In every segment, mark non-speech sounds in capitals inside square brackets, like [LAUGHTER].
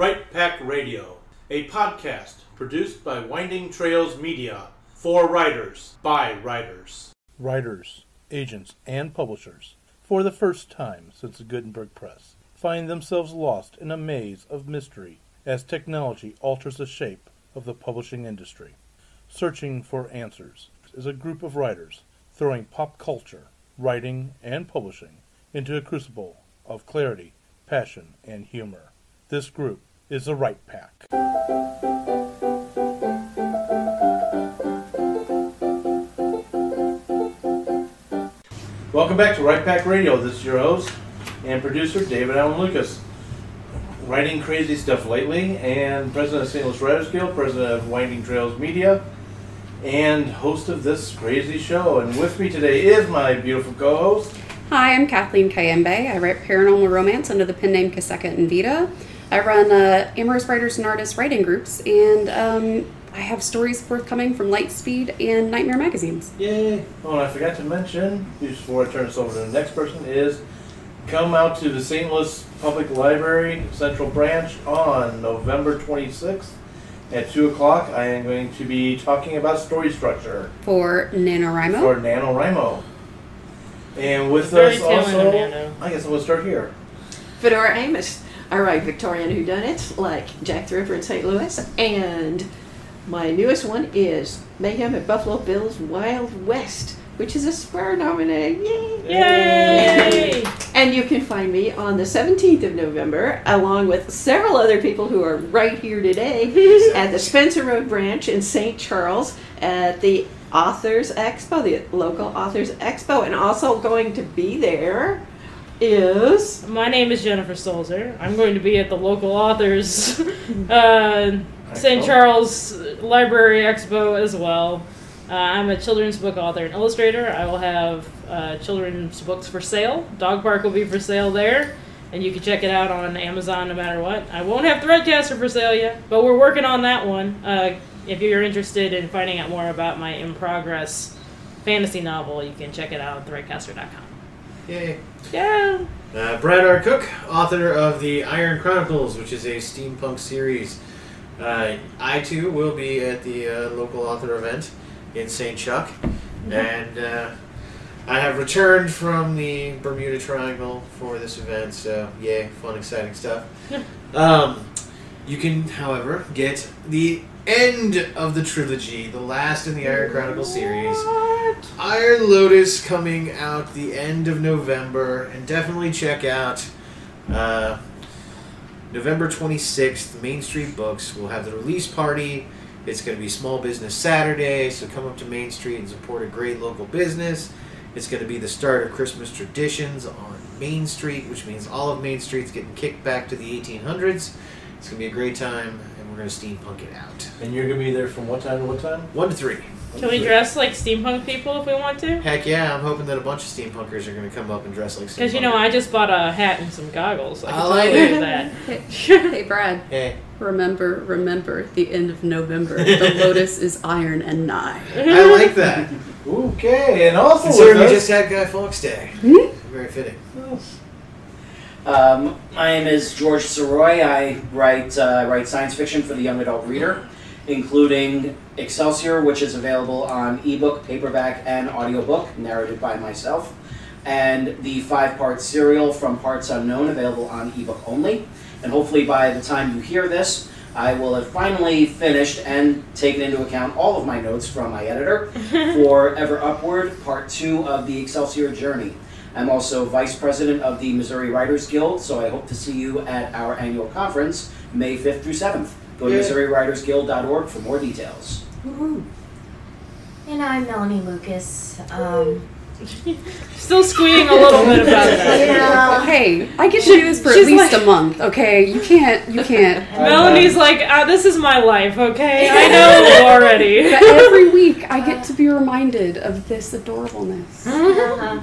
Write Pack Radio, a podcast produced by Winding Trails Media for writers by writers. Writers, agents, and publishers, for the first time since the Gutenberg Press, find themselves lost in a maze of mystery as technology alters the shape of the publishing industry. Searching for Answers is a group of writers throwing pop culture, writing, and publishing into a crucible of clarity, passion, and humor. This group is the Write Pack. Welcome back to Write Pack Radio. This is your host and producer, David Alan Lucas. Writing crazy stuff lately, and president of St. Louis Writers Guild, president of Winding Trails Media, and host of this crazy show. And with me today is my beautiful co host. Hi, I'm Kathleen Kayembe. I write paranormal romance under the pen name Kaseka Nvita. I run uh, Amorous Writers and Artists writing groups, and um, I have stories forthcoming from Lightspeed and Nightmare magazines. Yay! Oh, and I forgot to mention, before I turn this over to the next person, is come out to the St. Louis Public Library Central Branch on November 26th at 2 o'clock. I am going to be talking about story structure For NaNoWriMo, for NaNoWriMo. And with Very us talented also, Nano. I guess we'll start here. Fedora Amis. I write Victorian whodunits like Jack the Ripper in St. Louis, and my newest one is Mayhem at Buffalo Bill's Wild West, which is a Spur nominee. Yay! Yay! And you can find me on the 17th of November, along with several other people who are right here today, [LAUGHS] at the Spencer Road branch in St. Charles at the Authors Expo, the local Authors Expo, and also going to be there is. My name is Jennifer Stolzer. I'm going to be at the local authors [LAUGHS] uh, St. Charles Library Expo as well. Uh, I'm a children's book author and illustrator. I will have uh, children's books for sale. Dog Park will be for sale there, and you can check it out on Amazon no matter what. I won't have Threadcaster for sale yet, but we're working on that one. Uh, if you're interested in finding out more about my in progress fantasy novel, you can check it out on threadcaster.com. Yay. Yeah. Uh, Brad R. Cook, author of the Iron Chronicles, which is a steampunk series. Uh, I too will be at the uh, local author event in St. Chuck, and uh, I have returned from the Bermuda Triangle for this event. So yay, fun, exciting stuff. um, you can, however, get the end of the trilogy, the last in the Iron Chronicles series. Iron Lotus coming out the end of November, and definitely check out uh, November 26th. Main Street Books will have the release party. It's going to be Small Business Saturday, so come up to Main Street and support a great local business. It's going to be the start of Christmas traditions on Main Street, which means all of Main Street's getting kicked back to the 1800s. It's going to be a great time, going to steampunk it out. And you're going to be there from what time to what time? One to three. Can we dress like steampunk people if we want to? Heck yeah, I'm hoping that a bunch of steampunkers are going to come up and dress like steampunkers. Because you know, I just bought a hat and some goggles. I I like totally it. do that. [LAUGHS] hey Brad, Hey, remember, remember, the end of November. The [LAUGHS] lotus is iron and nigh. I like that. [LAUGHS] Okay, and also Considering we just had Guy Fawkes Day. Hmm? Very fitting. Um, my name is George Sirois. I write uh, write science fiction for the young adult reader, including Excelsior, which is available on ebook, paperback, and audiobook, narrated by myself, and the five-part serial from Parts Unknown, available on ebook only. And hopefully, by the time you hear this, I will have finally finished and taken into account all of my notes from my editor [LAUGHS] for Ever Upward, Part Two of the Excelsior Journey. I'm also vice president of the Missouri Writers Guild, so I hope to see you at our annual conference, May 5th through 7th. Go to Yeah. MissouriWritersGuild.org for more details. And I'm Melanie Lucas. Um, [LAUGHS] Still squealing a little bit about that. [LAUGHS] yeah. Hey, I get to do this for at least like- a month. Okay, you can't, you can't. [LAUGHS] Melanie's like, ah, this is my life, okay? I know already. But every week, I get to be reminded of this adorableness. Uh-huh.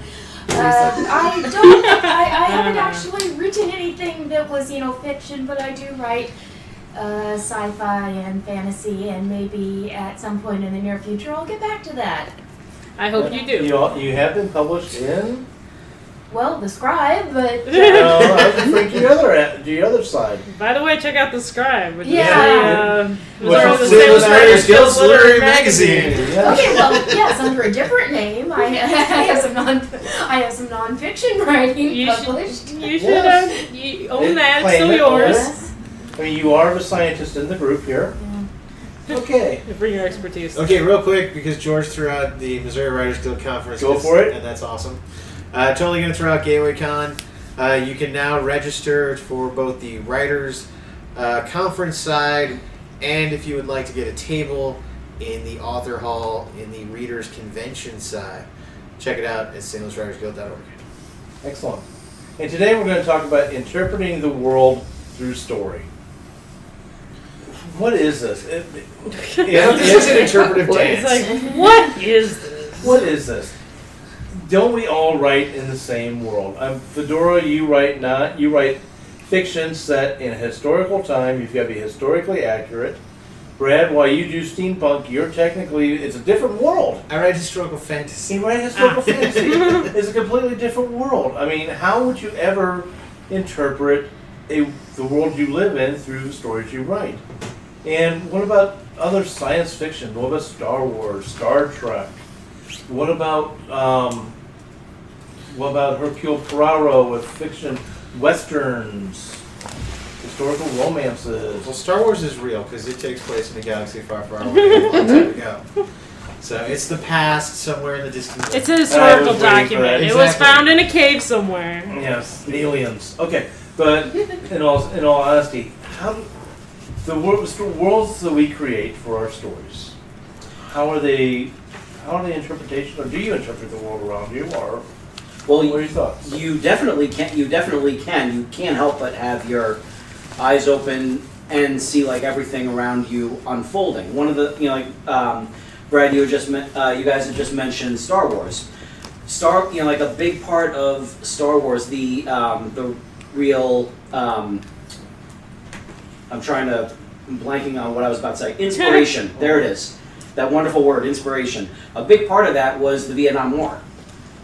Um, I don't. I, I haven't actually written anything that was, you know, fiction, but I do write uh, sci-fi and fantasy, and maybe at some point in the near future, I'll get back to that. I hope you do. You, all- you have been published in well, the scribe, but. [LAUGHS] No, I was referring the other the other side. By the way, check out the Scribe. Which Yeah. Is, uh, Well, was on the Sailor Sailor Writers Writers Guild Guild Literary Literary Magazine. Magazine. Yes. Okay, well, yes, under a different name. I, [LAUGHS] I have some non, I have some nonfiction writing You should, published. you should Yes. uh, you own It- that. It's claim still it, yours. Yes. I mean, you are the scientist in the group here. Okay. Bring your expertise. Okay, real quick, because George threw out the Missouri Writers Guild Conference. Go for it. And that's awesome. Uh, totally going to throw out Gateway Con. Uh, you can now register for both the Writers uh, Conference side and if you would like to get a table in the Author Hall in the Readers Convention side. Check it out at stlouiswritersguild.org. Excellent. And today we're going to talk about interpreting the world through story. What is this? It- Yeah, this [LAUGHS] is an interpretive What- It's dance. like, what is this? What is this? Don't we all write in the same world? Um, Fedora, you write not. You write fiction set in a historical time. You've got to be historically accurate. Brad, while you do steampunk, you're technically it's a different world. I write historical fantasy. See, write Historical fantasy [LAUGHS] it's a completely different world. I mean, how would you ever interpret a, the world you live in through the stories you write? And what about other science fiction? What about Star Wars, Star Trek? What about um, what about Hercule Poirot with fiction, westerns, historical romances? Well, Star Wars is real because it takes place in a galaxy far, far away, a long time ago. [LAUGHS] So it's the past somewhere in the distance. It's a historical I was waiting for document. that. It was found in a cave somewhere. Yes, aliens. Okay, but in all in all honesty, how the wor- sto- worlds that we create for our stories, how are they? How are they interpretation, or do you interpret the world around you, or Well, what are your thoughts? You definitely can. You definitely can. You can't help but have your eyes open and see like everything around you unfolding. One of the, you know, like um, Brad, you just uh, you guys had just mentioned Star Wars. Star, you know, like a big part of Star Wars, the um, the real. Um, I'm trying to. I'm blanking on what I was about to say. Inspiration. [LAUGHS] there it is. That wonderful word, inspiration. A big part of that was the Vietnam War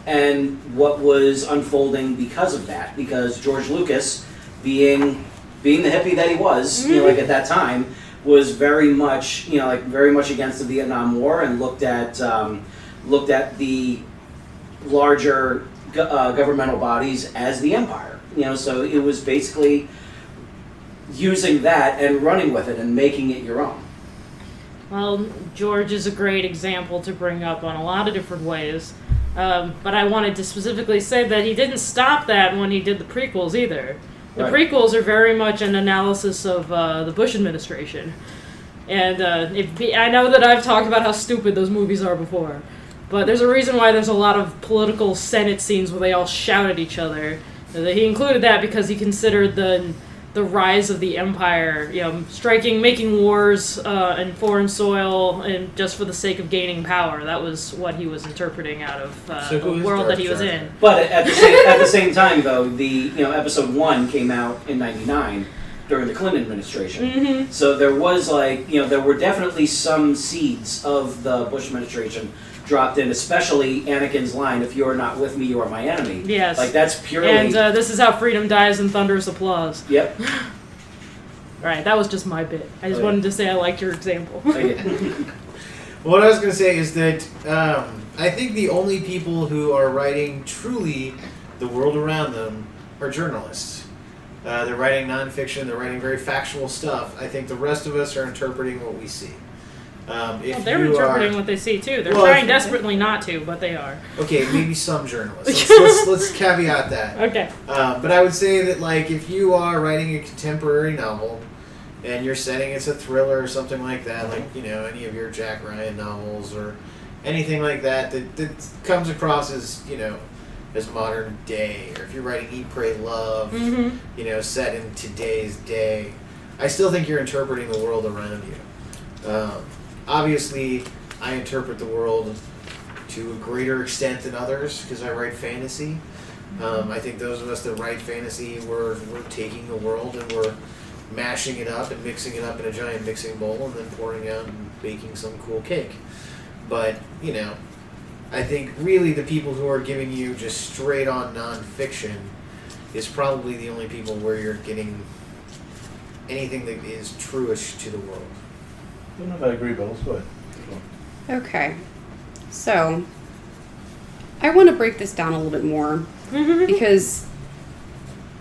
and what was unfolding because of that. Because George Lucas, being being the hippie that he was, you know, like at that time, was very much, you know, like very much against the Vietnam War and looked at um, looked at the larger go- uh, governmental bodies as the empire. You know, so it was basically using that and running with it and making it your own. Well, George is a great example to bring up on a lot of different ways. Um, but I wanted to specifically say that he didn't stop that when he did the prequels either. The Right. prequels are very much an analysis of uh, the Bush administration. And uh, if, I know that I've talked about how stupid those movies are before. But there's a reason why there's a lot of political Senate scenes where they all shout at each other. He included that because he considered the the rise of the empire, you know, striking, making wars uh, in foreign soil, and just for the sake of gaining power. That was what he was interpreting out of uh, So the world that he was in. But at the same at the same time, though, the you know episode one came out in '99 during the Clinton administration. Mm-hmm. So there was like you know there were definitely some seeds of the Bush administration dropped in, especially Anakin's line, "If you are not with me, you are my enemy." Yes. Like that's purely. and uh, this is how freedom dies in thunderous applause. yep. [SIGHS] All right, that was just my bit. I just Okay. wanted to say I liked your example. Okay. [LAUGHS] [LAUGHS] What I was going to say is that um, I think the only people who are writing truly the world around them are journalists. Uh, they're writing nonfiction. They're writing very factual stuff. I think the rest of us are interpreting what we see. Um, if Well, they're interpreting are, what they see too. They're Well, trying desperately not to, but they are. okay, maybe some journalists. [LAUGHS] Let's, let's, let's caveat that. Okay. Uh, but I would say that like if you are writing a contemporary novel and you're setting it's a thriller or something like that, like you know any of your Jack Ryan novels or anything like that that, that comes across as you know as modern day, or if you're writing Eat, Pray, Love, Mm-hmm. you know, set in today's day, I still think you're interpreting the world around you. Um, obviously, I interpret the world to a greater extent than others because I write fantasy. Um, I think those of us that write fantasy, we're, we're taking the world and we're mashing it up and mixing it up in a giant mixing bowl and then pouring out and baking some cool cake. But, you know, I think really the people who are giving you just straight on nonfiction is probably the only people where you're getting anything that is truish to the world. I don't know if I agree, but let's go ahead. Okay. So, I want to break this down a little bit more because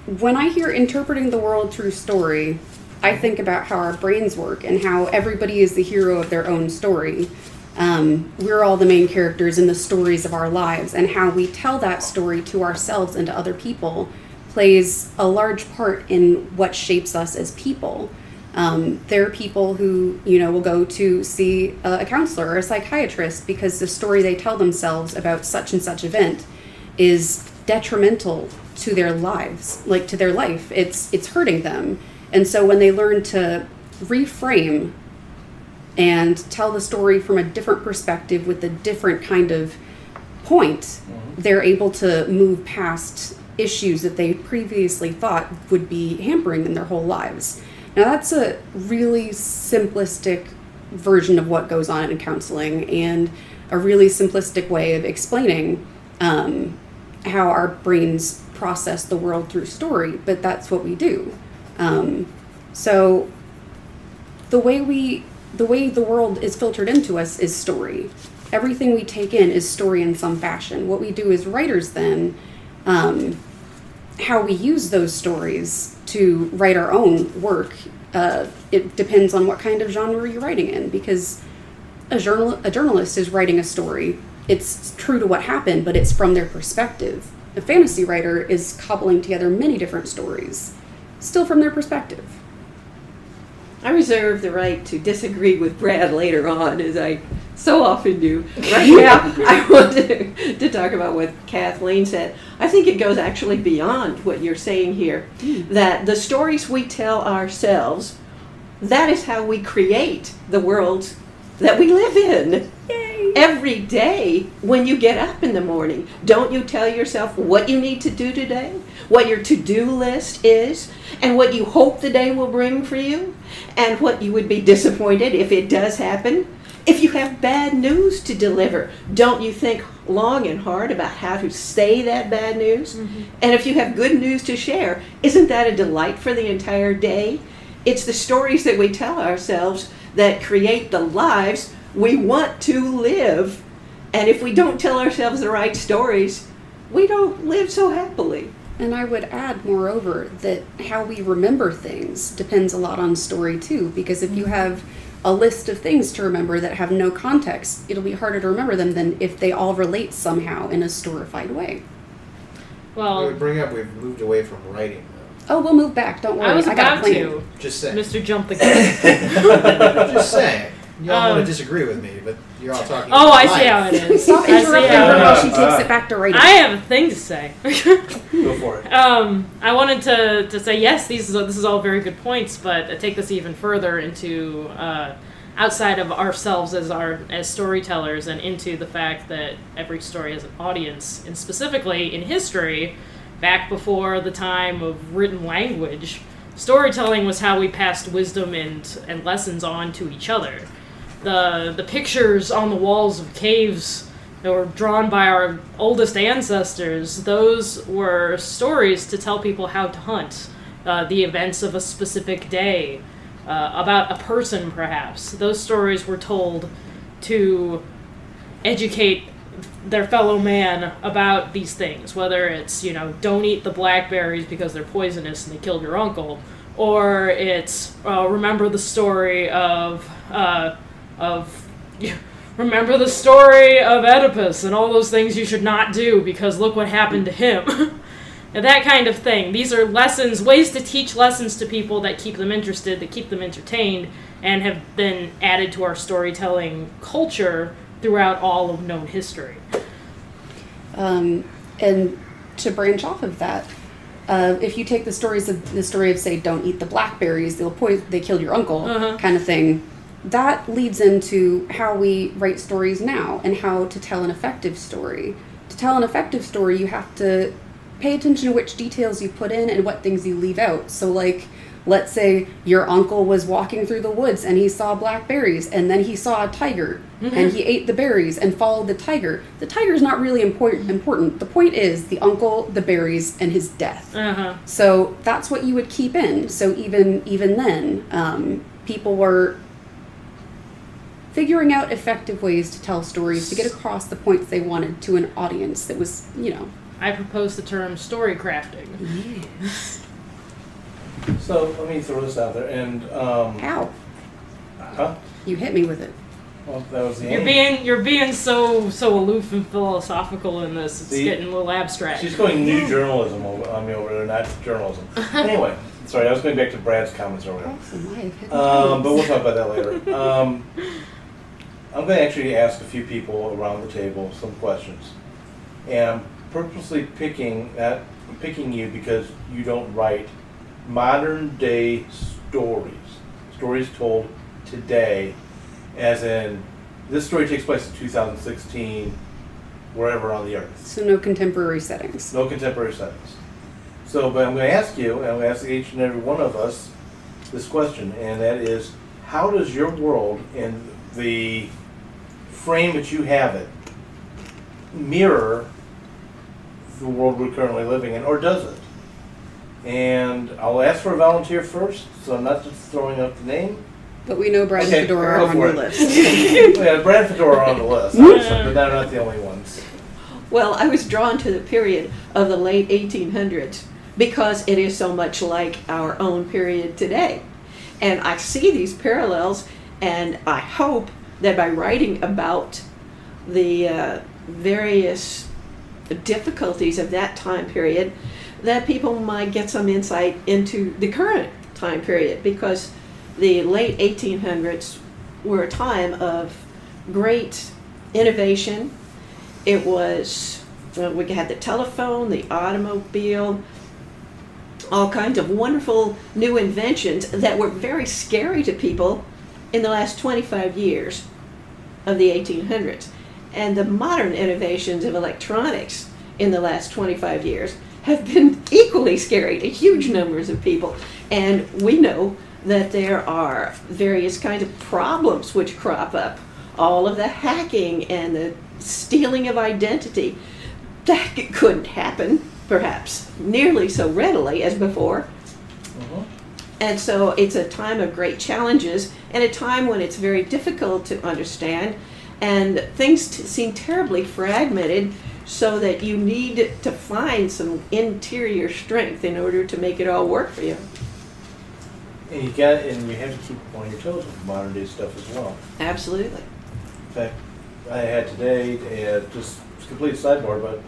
when I hear interpreting the world through story, I think about how our brains work and how everybody is the hero of their own story. Um, we're all the main characters in the stories of our lives, and how we tell that story to ourselves and to other people plays a large part in what shapes us as people. Um, there are people who, you know, will go to see a, counselor or a psychiatrist because the story they tell themselves about such and such event is detrimental to their lives, like to their life. It's it's hurting them, and so when they learn to reframe and tell the story from a different perspective with a different kind of point, they're able to move past issues that they previously thought would be hampering them their whole lives. Now, that's a really simplistic version of what goes on in counseling and a really simplistic way of explaining um, how our brains process the world through story, but that's what we do. Um, so, the way we the way the world is filtered into us is story. Everything we take in is story in some fashion. What we do as writers then, um, how we use those stories to write our own work, uh, it depends on what kind of genre you're writing in. Because a journal a journalist is writing a story. It's true to what happened, but it's from their perspective. A fantasy writer is cobbling together many different stories, still from their perspective. I reserve the right to disagree with Brad later on, as I so often do. Right now, I want to, to talk about what Kathleen said. I think it goes actually beyond what you're saying here. That the stories we tell ourselves, that is how we create the world that we live in. Every day when you get up in the morning, don't you tell yourself what you need to do today, what your to do list is, and what you hope the day will bring for you, and what you would be disappointed if it does happen? If you have bad news to deliver, don't you think long and hard about how to say that bad news? Mm-hmm. And if you have good news to share, isn't that a delight for the entire day? It's the stories that we tell ourselves that create the lives we want to live. And if we don't tell ourselves the right stories, we don't live so happily. And I would add, moreover, that how we remember things depends a lot on story too. Because if you have a list of things to remember that have no context, it'll be harder to remember them than if they all relate somehow in a storified way. We Well, would bring up we've moved away from writing though. Oh, we'll move back. Don't worry. I was got about plan. to, Just saying. Mr. Jump the [LAUGHS] Gun. Just saying. You all Um, want to disagree with me, but you're all talking. Oh, about I see how it is. Stop I see interrupting how her it while she takes it back to writing. I have a thing to say. [LAUGHS] Go for it. Um, I wanted to, to say yes, these is, this is all very good points, but to take this even further into uh, outside of ourselves as our as storytellers and into the fact that every story has an audience, and specifically in history, back before the time of written language, storytelling was how we passed wisdom and and lessons on to each other. The the pictures on the walls of caves that were drawn by our oldest ancestors, those were stories to tell people how to hunt, uh, the events of a specific day, uh, about a person perhaps. Those stories were told to educate their fellow man about these things, whether it's, you know, don't eat the blackberries because they're poisonous and they killed your uncle, or it's uh, remember the story of, uh, of, remember the story of Oedipus and all those things you should not do because look what happened to him. [LAUGHS] and that kind of thing. These are lessons, ways to teach lessons to people that keep them interested, that keep them entertained, and have been added to our storytelling culture throughout all of known history. Um, and to branch off of that, uh, if you take the stories of the story of say, "Don't eat the blackberries; they'll poison, they killed your uncle," Uh-huh. kind of thing, that leads into how we write stories now and how to tell an effective story. To tell an effective story, you have to pay attention to which details you put in and what things you leave out. So, like let's say your uncle was walking through the woods and he saw blackberries and then he saw a tiger and he ate the berries and followed the tiger. The tiger's not really important important. The point is the uncle, the berries, and his death. Uh huh. So that's what you would keep in. So even even then, um, people were figuring out effective ways to tell stories to get across the points they wanted to an audience that was, you know, I propose the term story crafting. So let me throw this out there, and um, ow, huh? you hit me with it. Well, that was the You're aim. being you're being so so aloof and philosophical in this. It's See? getting a little abstract. She's going new journalism over, on me over there, not journalism. [LAUGHS] anyway, sorry, I was going back to Brad's comments earlier. Awesome, I have hit Um, but we'll talk about that later. [LAUGHS] Um, I'm going to actually ask a few people around the table some questions, and I'm purposely picking that picking you because you don't write modern day stories, stories told today, as in this story takes place in 2016, wherever on the earth. So no contemporary settings. No contemporary settings. So, but I'm going to ask you, and I'm going to ask each and every one of us this question, and that is, how does your world and the frame that you have it mirror the world we're currently living in, or does it? And I'll ask for a volunteer first, so I'm not just throwing out the name. But we know Brad Okay, and Fedora are on for your list. [LAUGHS] yeah, Brad and Fedora are on the list, obviously, but they're not the only ones. Well, I was drawn to the period of the late 1800s because it is so much like our own period today. And I see these parallels, and I hope that by writing about the uh, various difficulties of that time period, that people might get some insight into the current time period because the late 1800s were a time of great innovation. It was, well, we had the telephone, the automobile, all kinds of wonderful new inventions that were very scary to people in the last 25 years of the 1800s. And the modern innovations of electronics in the last 25 years have been [LAUGHS] equally scary to huge numbers of people. And we know that there are various kinds of problems which crop up. All of the hacking and the stealing of identity. That couldn't happen, perhaps, nearly so readily as before. Mhm. And so it's a time of great challenges and a time when it's very difficult to understand and things t- seem terribly fragmented so that you need to find some interior strength in order to make it all work for you. And you got, and you have to keep on your toes with modern day stuff as well. Absolutely. In fact, I had today, uh, just complete sidebar, but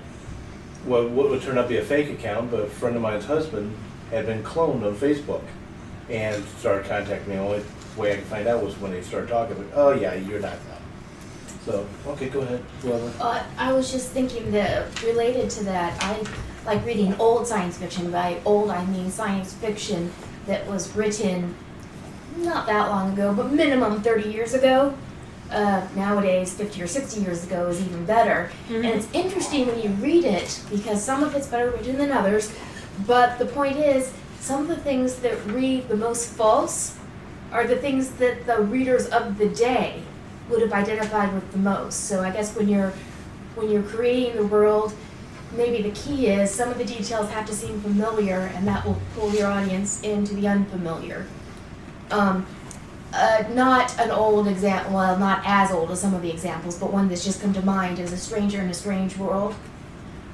what, what would turn out to be a fake account, but a friend of mine's husband had been cloned on Facebook and started contacting me. The only way I could find out was when they started talking, like, oh yeah, you're not that. So, okay, go ahead, whoever. Uh, I was just thinking that related to that, I like reading old science fiction. By old, I mean science fiction that was written not that long ago, but minimum 30 years ago. Uh, nowadays, 50 or 60 years ago is even better. And it's interesting when you read it because some of it's better written than others. But the point is, some of the things that read the most false are the things that the readers of the day would have identified with the most. So I guess when you're when you're creating the world, maybe the key is some of the details have to seem familiar, and that will pull your audience into the unfamiliar. Um, uh, not an old example, well, not as old as some of the examples, but one that's just come to mind is A Stranger in a Strange World.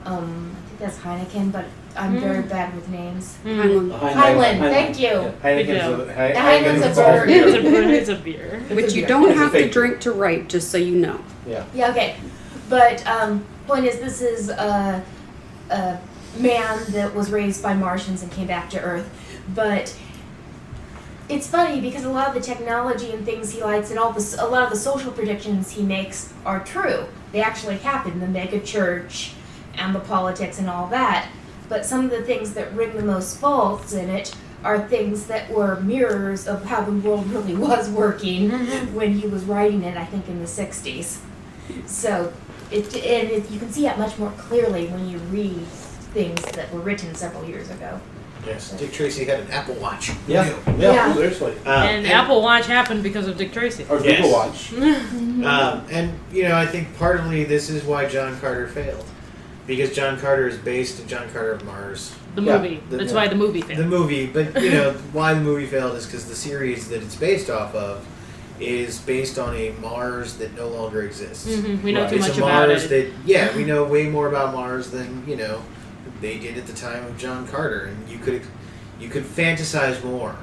Um, I think that's Heineken, but I'm very bad with names. Heinlein, Heinlein, thank you. Heineken's job. a, Hei- Heineken's a a bird. beer. it's, a, it's a beer. which you a- don't it's have to drink to write, just so you know. Yeah. Yeah, okay. But um, point is, this is a, a man that was raised by Martians and came back to Earth. But it's funny because a lot of the technology and things he likes, and all the a lot of the social predictions he makes are true. They actually happen. The mega church, and the politics and all that. But some of the things that ring the most false in it are things that were mirrors of how the world [LAUGHS] really was working when he was writing it. I think in the '60s. So, it, and it, you can see that much more clearly when you read things that were written several years ago. Yes, Dick Tracy had an Apple Watch. Yeah, yeah, Yeah. seriously. Um, and Apple Watch happened because of Dick Tracy. Or Yes. Google Watch. [LAUGHS] Um, and you know, I think partly this is why John Carter failed, because John Carter is based in John Carter of Mars, The Yeah, movie. the- That's yeah. why the movie failed. the movie. But you [LAUGHS] know, why the movie failed is because the series that it's based off of is based on a Mars that no longer exists. hmm We know Right. too it's much a about Mars it. that yeah, we [LAUGHS] know way more about Mars than you know they did at the time of John Carter, and you could you could fantasize more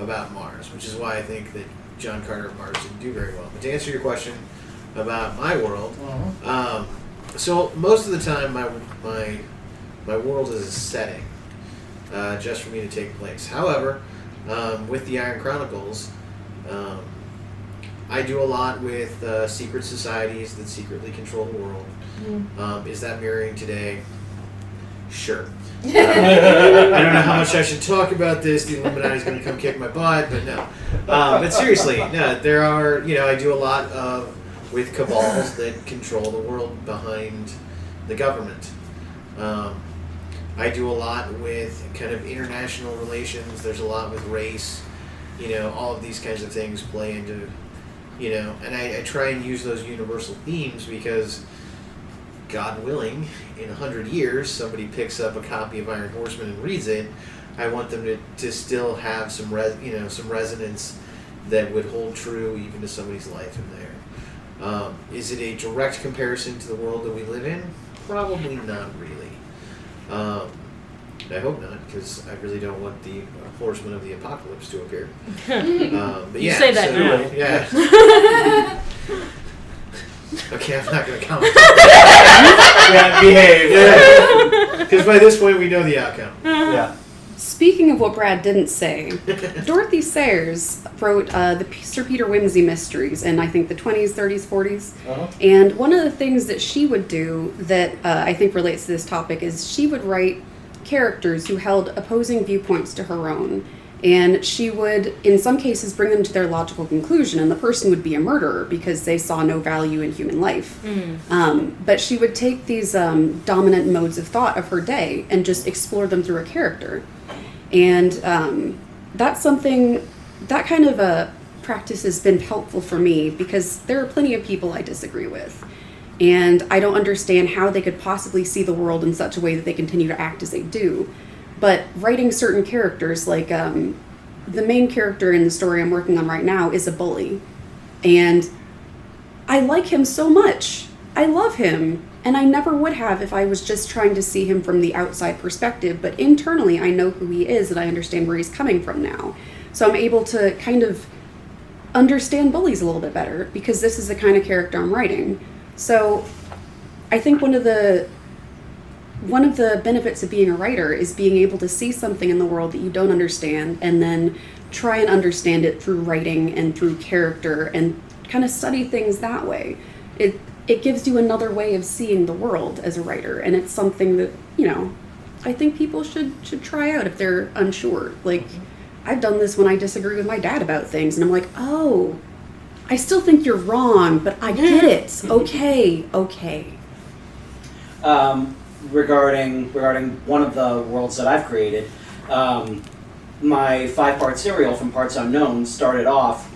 about Mars, which is why I think that John Carter of Mars didn't do very well. But to answer your question about my world, um, so most of the time my my my world is a setting uh, just for me to take place. However, um, with the Iron Chronicles. Um, I do a lot with uh, secret societies that secretly control the world. Um, is that mirroring today? Sure. [LAUGHS] Uh, I don't know how much I should talk about this. The Illuminati is going to come kick my butt, but no. Um, but seriously, no. There are, you know, I do a lot of with cabals that control the world behind the government. Um, I do a lot with kind of international relations. There's a lot with race. You know, all of these kinds of things play into, you know, and I, I try and use those universal themes because, God willing, in a hundred years, somebody picks up a copy of Iron Horseman and reads it. I want them to, to still have some res, you know some resonance that would hold true even to somebody's life in there. Um, is it a direct comparison to the world that we live in? Probably not really. Um, I hope not, because I really don't want the horseman of the apocalypse to appear. [LAUGHS] um, but You yeah, say that so, now. Yeah. [LAUGHS] okay, I'm not going to comment. yeah, behave. [LAUGHS] Because by this point, we know the outcome. Yeah. Speaking of what Brad didn't say, [LAUGHS] Dorothy Sayers wrote uh, the Sir Peter Wimsey mysteries in I think the 20s, 30s, 40s. Uh-huh. And one of the things that she would do that uh, I think relates to this topic is she would write characters who held opposing viewpoints to her own. And she would, in some cases, bring them to their logical conclusion, and the person would be a murderer because they saw no value in human life. Um, but she would take these um, dominant modes of thought of her day and just explore them through a character. And um, that's something, that kind of a practice has been helpful for me because there are plenty of people I disagree with. And I don't understand how they could possibly see the world in such a way that they continue to act as they do. But writing certain characters, like um, the main character in the story I'm working on right now, is a bully. And I like him so much. I love him. And I never would have if I was just trying to see him from the outside perspective. But internally, I know who he is and I understand where he's coming from now. So I'm able to kind of understand bullies a little bit better because this is the kind of character I'm writing. So I think one of the one of the benefits of being a writer is being able to see something in the world that you don't understand and then try and understand it through writing and through character and kind of study things that way. It it gives you another way of seeing the world as a writer and it's something that, you know, I think people should should try out if they're unsure. Like I've done this when I disagree with my dad about things and I'm like, "Oh, I still think you're wrong, but I get [LAUGHS] it. Okay, okay." um, regarding regarding one of the worlds that I've created. Um, my five-part serial from Parts Unknown started off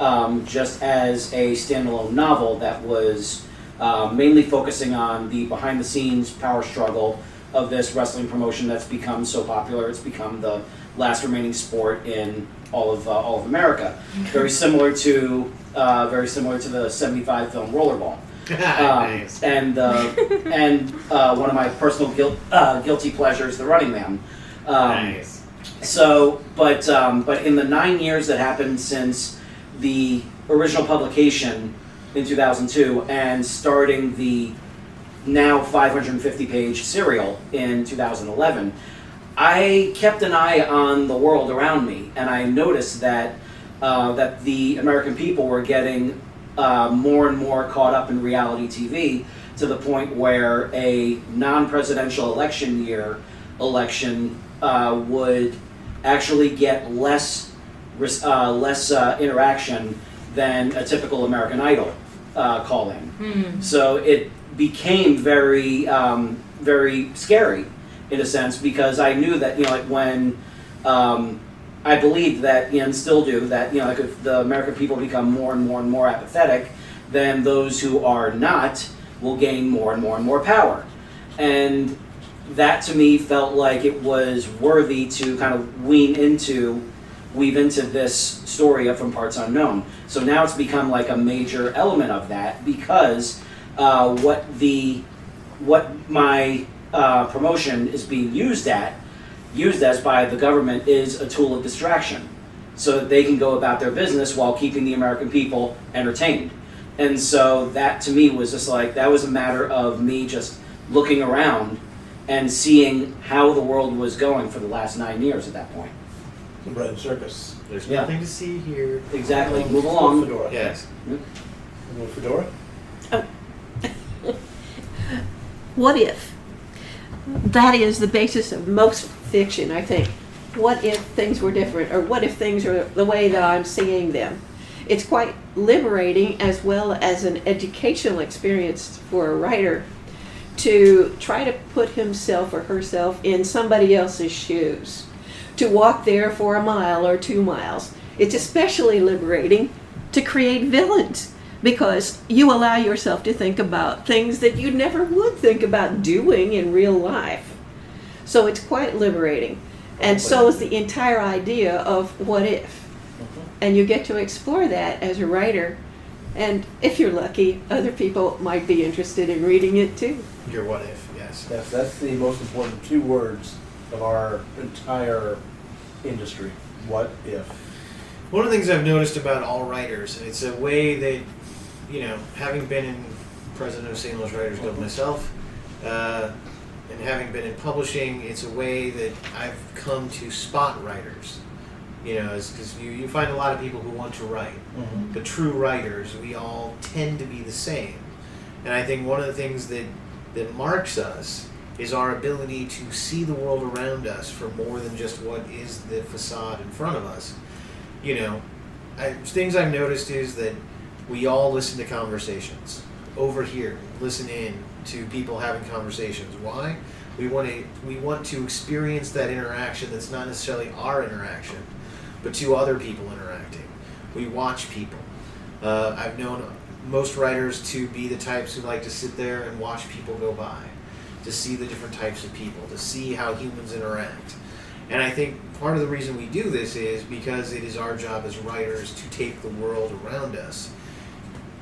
um, just as a standalone novel that was um, mainly focusing on the behind-the-scenes power struggle of this wrestling promotion that's become so popular. It's become the last remaining sport in all of uh, all of America. Very similar to uh, very similar to the '75 film Rollerball. [LAUGHS] Um, nice. and uh, [LAUGHS] and uh, one of my personal guilt, uh, guilty pleasures, The Running Man. Um, nice. So, but um, but in the nine years that happened since the original publication in 2002 and starting the now 550 page serial in 2011, I kept an eye on the world around me, and I noticed that uh, that the American people were getting uh, more and more caught up in reality TV to the point where a non-presidential election year election uh, would actually get less uh, less uh, interaction than a typical American Idol uh, call-in. Hmm. So it became very, um, very scary in a sense because I knew that you know like when um, I believed that you know and still do that you know like if the American people become more and more and more apathetic, then those who are not will gain more and more and more power, and that to me felt like it was worthy to kind of wean into weave into this story of from parts unknown. So now it's become like a major element of that because uh, what the what my uh, promotion is being used at used as by the government is a tool of distraction. So that they can go about their business while keeping the american people entertained. And so that to me was just like that was a matter of me just looking around and seeing how the world was going for the last nine years at that point. Bread and circus. There's Yeah. nothing to see here. Exactly. Move along. Fedora. Yes. Move Fedora. Oh. [LAUGHS] What if? That is the basis of most fiction, I think. What if things were different, or what if things are the way that I'm seeing them? It's quite liberating as well as an educational experience for a writer to try to put himself or herself in somebody else's shoes, to walk there for a mile or two miles. It's especially liberating to create villains because you allow yourself to think about things that you never would think about doing in real life. So it's quite liberating. And so is the entire idea of what if. Mm-hmm. And you get to explore that as a writer. And if you're lucky, other people might be interested in reading it too. Your what if, yes. Yes, that's the most important two words of our entire industry. What if? One of the things I've noticed about all writers, and it's a way that, you know, having been in president of St. Louis Writers Guild myself, uh, and having been in publishing, it's a way that I've come to spot writers. You know, because you, you find a lot of people who want to write, but true writers, we all tend to be the same. And I think one of the things that, that marks us is our ability to see the world around us for more than just what is the facade in front of us. You know, I, things I've noticed is that we all listen to conversations over here, listen in to people having conversations. Why? We want to we want to experience that interaction that's not necessarily our interaction, but two other people interacting. We watch people. Uh, I've known most writers to be the types who like to sit there and watch people go by, to see the different types of people, to see how humans interact. And I think part of the reason we do this is because it is our job as writers to take the world around us,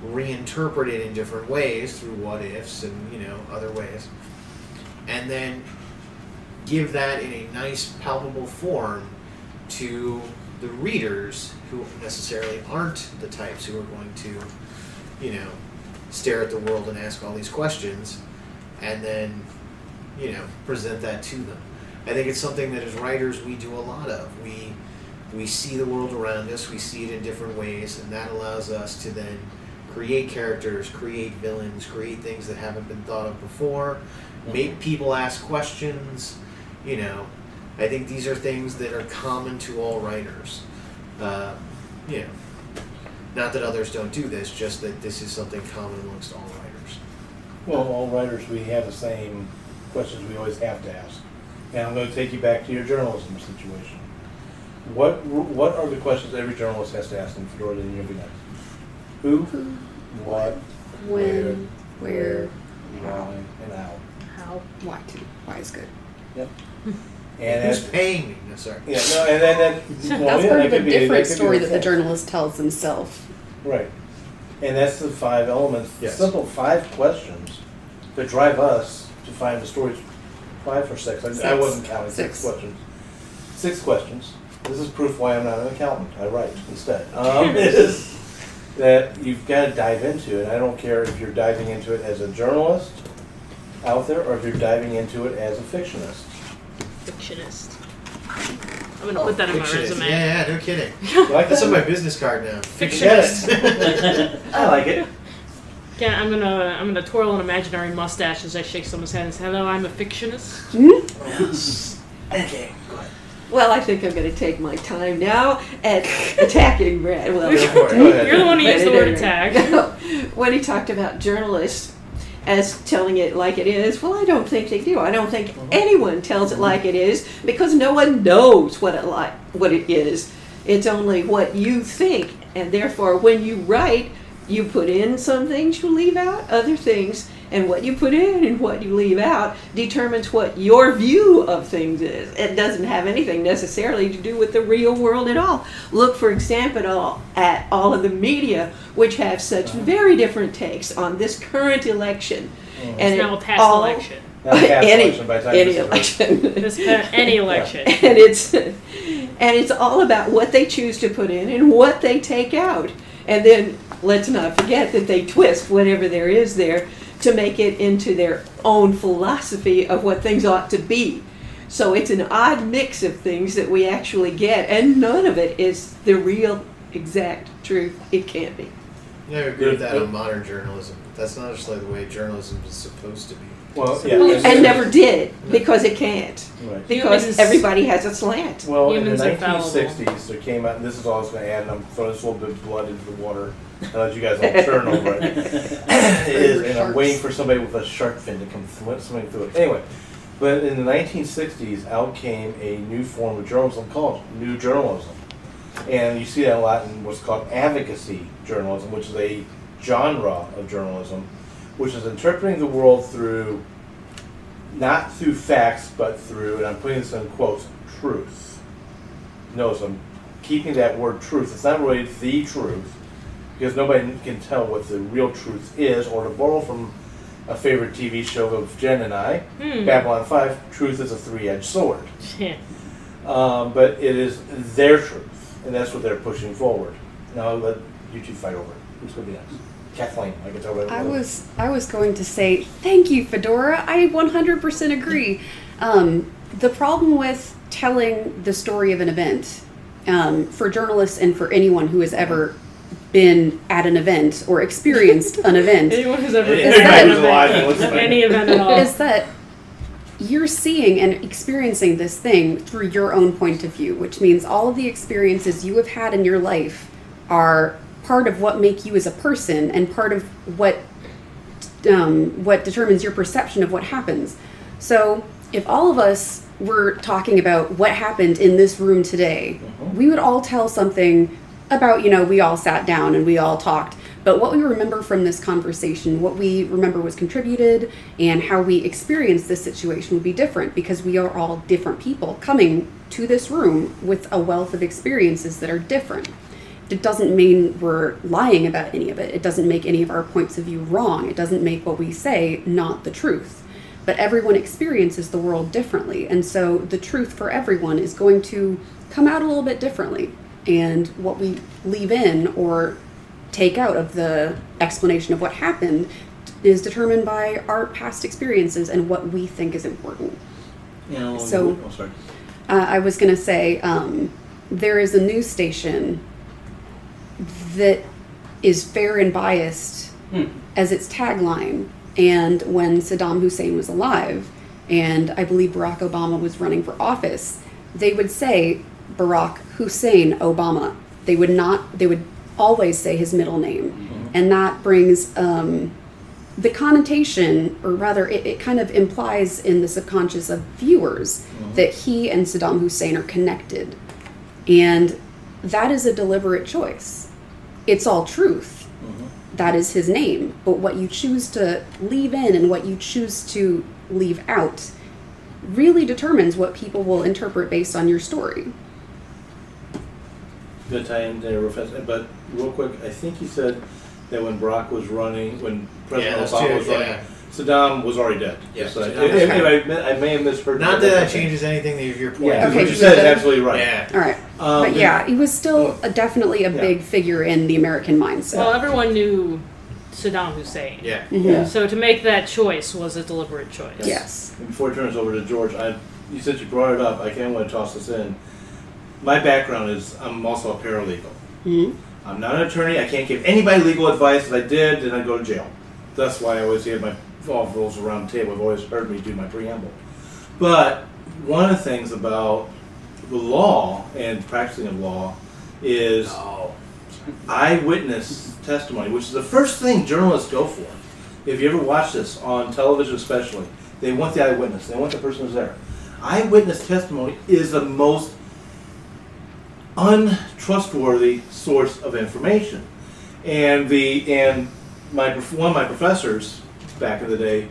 reinterpret it in different ways through what ifs and you know other ways, and then give that in a nice, palpable form to the readers who necessarily aren't the types who are going to, you know, stare at the world and ask all these questions, and then, you know, present that to them. I think it's something that as writers we do a lot of. We we see the world around us, we see it in different ways, and that allows us to then create characters, create villains, create things that haven't been thought of before, make people ask questions. You know, I think these are things that are common to all writers. Uh, you know, not that others don't do this, just that this is something common amongst all writers. Well, all writers, we have the same questions we always have to ask. And I'm going to take you back to your journalism situation. What what are the questions every journalist has to ask in Fedora in your next? Who, what, When, where, why, and how. How? why too. Why is good. [LAUGHS] And Who's that's, paying me? No, sorry. yeah, no, and then that. [LAUGHS] well, That's yeah, part that of a could be- that different could story that the journalist tells himself. Right. And that's the five elements, the Yes. simple five questions that drive us to find the stories. Five or six? I- I Six. wasn't counting six Six. questions. Six questions. This is proof why I'm not an accountant. I write instead. [LAUGHS] Um, [LAUGHS] is that you've got to dive into it. I don't care if you're diving into it as a journalist out there or if you're diving into it as a fictionist. Fictionist. I'm gonna put that in my Fictionist. resume. Yeah, yeah, no kidding. [LAUGHS] You like That's on my business card now. Fictionist. [LAUGHS] [LAUGHS] I like it. Yeah, I'm gonna I'm gonna twirl an imaginary mustache as I shake someone's hand and say, "Hello, I'm a fictionist." Hmm? Oh, okay. Well, I think I'm going to take my time now at attacking Brad. Well, Go for it. Go ahead. You're the one who used the word attack. rate, when he talked about journalists, as telling it like it is. Well, I don't think they do. I don't think uh-huh. anyone tells it like it is because no one knows what it like what it is. It's only what you think, and therefore, when you write, you put in some things, you leave out other things, and what you put in and what you leave out determines what your view of things is. It doesn't have anything necessarily to do with the real world at all. Look, for example, at all of the media, which have such very different takes on this current election. Mm-hmm. And It's now a past all- election. Now, past [LAUGHS] any election by the time any election. [LAUGHS] This any election. [LAUGHS] and it's and it's all about what they choose to put in and what they take out. And then let's not forget that they twist whatever there is there to make it into their own philosophy of what things ought to be. So it's an odd mix of things that we actually get, and none of it is the real exact truth. It can't be. Yeah, I agree with that on modern journalism. That's not actually the way journalism is supposed to be. Well, yeah. Well, And never did because it can't. Right. Because Humans- everybody has a slant. Well, Humans in are the fallible. 1960s, there came out, and this is all I was going to add, and I'm throwing this little bit of blood into the water. I let you guys all turn over [LAUGHS] it. is, and I'm waiting for somebody with a shark fin to come sw- swimming through it. Anyway, but in the 1960s, out came a new form of journalism called new journalism. And you see that a lot in what's called advocacy journalism, which is a genre of journalism, which is interpreting the world through, not through facts, but through, and I'm putting this in quotes, truth. Notice I'm keeping that word truth. It's not really the truth, because nobody can tell what the real truth is, or to borrow from a favorite TV show of Jen and I, Hmm. Babylon 5, truth is a three edged sword. [LAUGHS] Yeah. Um, but it is their truth, and that's what they're pushing forward. Now I'll let you two fight over it. Who's going to be next? Kathleen, I can tell by I was I was going to say thank you, Fedora. I 100% agree. Um, the problem with telling the story of an event um, for journalists and for anyone who has ever been at an event or experienced an event [LAUGHS] Anyone who's ever been at an who's event, any event at all. [LAUGHS] is that you're seeing and experiencing this thing through your own point of view, which means all of the experiences you have had in your life are part of what make you as a person and part of what um, what determines your perception of what happens. So, if all of us were talking about what happened in this room today, we would all tell something about, you know, we all sat down and we all talked. But what we remember from this conversation, what we remember was contributed, and how we experienced this situation would be different because we are all different people coming to this room with a wealth of experiences that are different it doesn't mean we're lying about any of it. It doesn't make any of our points of view wrong. It doesn't make what we say not the truth. But everyone experiences the world differently. And so the truth for everyone is going to come out a little bit differently. And what we leave in or take out of the explanation of what happened is determined by our past experiences and what we think is important. Know, So- oh. Uh, I was going to say um, there is a news station that is fair and biased Hmm. as its tagline. And when Saddam Hussein was alive, and I believe Barack Obama was running for office, they would say Barack Hussein Obama. They would not. They would always say his middle name, mm-hmm. and that brings um, the connotation, or rather, it, it kind of implies in the subconscious of viewers mm-hmm. that he and Saddam Hussein are connected. And that is a deliberate choice. It's all truth. Mm-hmm. That is his name. But what you choose to leave in and what you choose to leave out really determines what people will interpret based on your story. Good tie in there, real fast. But real quick, I think you said that when Barack was running, when President that's Obama true, was running, yeah. Saddam was already dead. Yeah, So I, Saddam I- was anyway, I may- I may have misheard. Not that that changes anything that your point. Yeah, Okay, what you said is absolutely right. Yeah. All right. Um, but yeah, he was still a, definitely a Yeah. big figure in the American mindset. Well, everyone knew Saddam Hussein. Yeah. Mhm. Yeah. So to make that choice was a deliberate choice. Yes. And Before it turns over to George, I, you said you brought it up. I kind of want to toss this in. My background is I'm also a paralegal. Mhm. I'm not an attorney. I can't give anybody legal advice. If I did, then I'd go to jail. That's why I always have my all rules around the table. I've always heard me do my preamble. But one of the things about the law and practicing of law is eyewitness testimony, which is the first thing journalists go for. if you ever watch this on television, especially, they want the eyewitness. They want the person who's there. Eyewitness testimony is the most untrustworthy source of information. And the and my one of my professors back in the day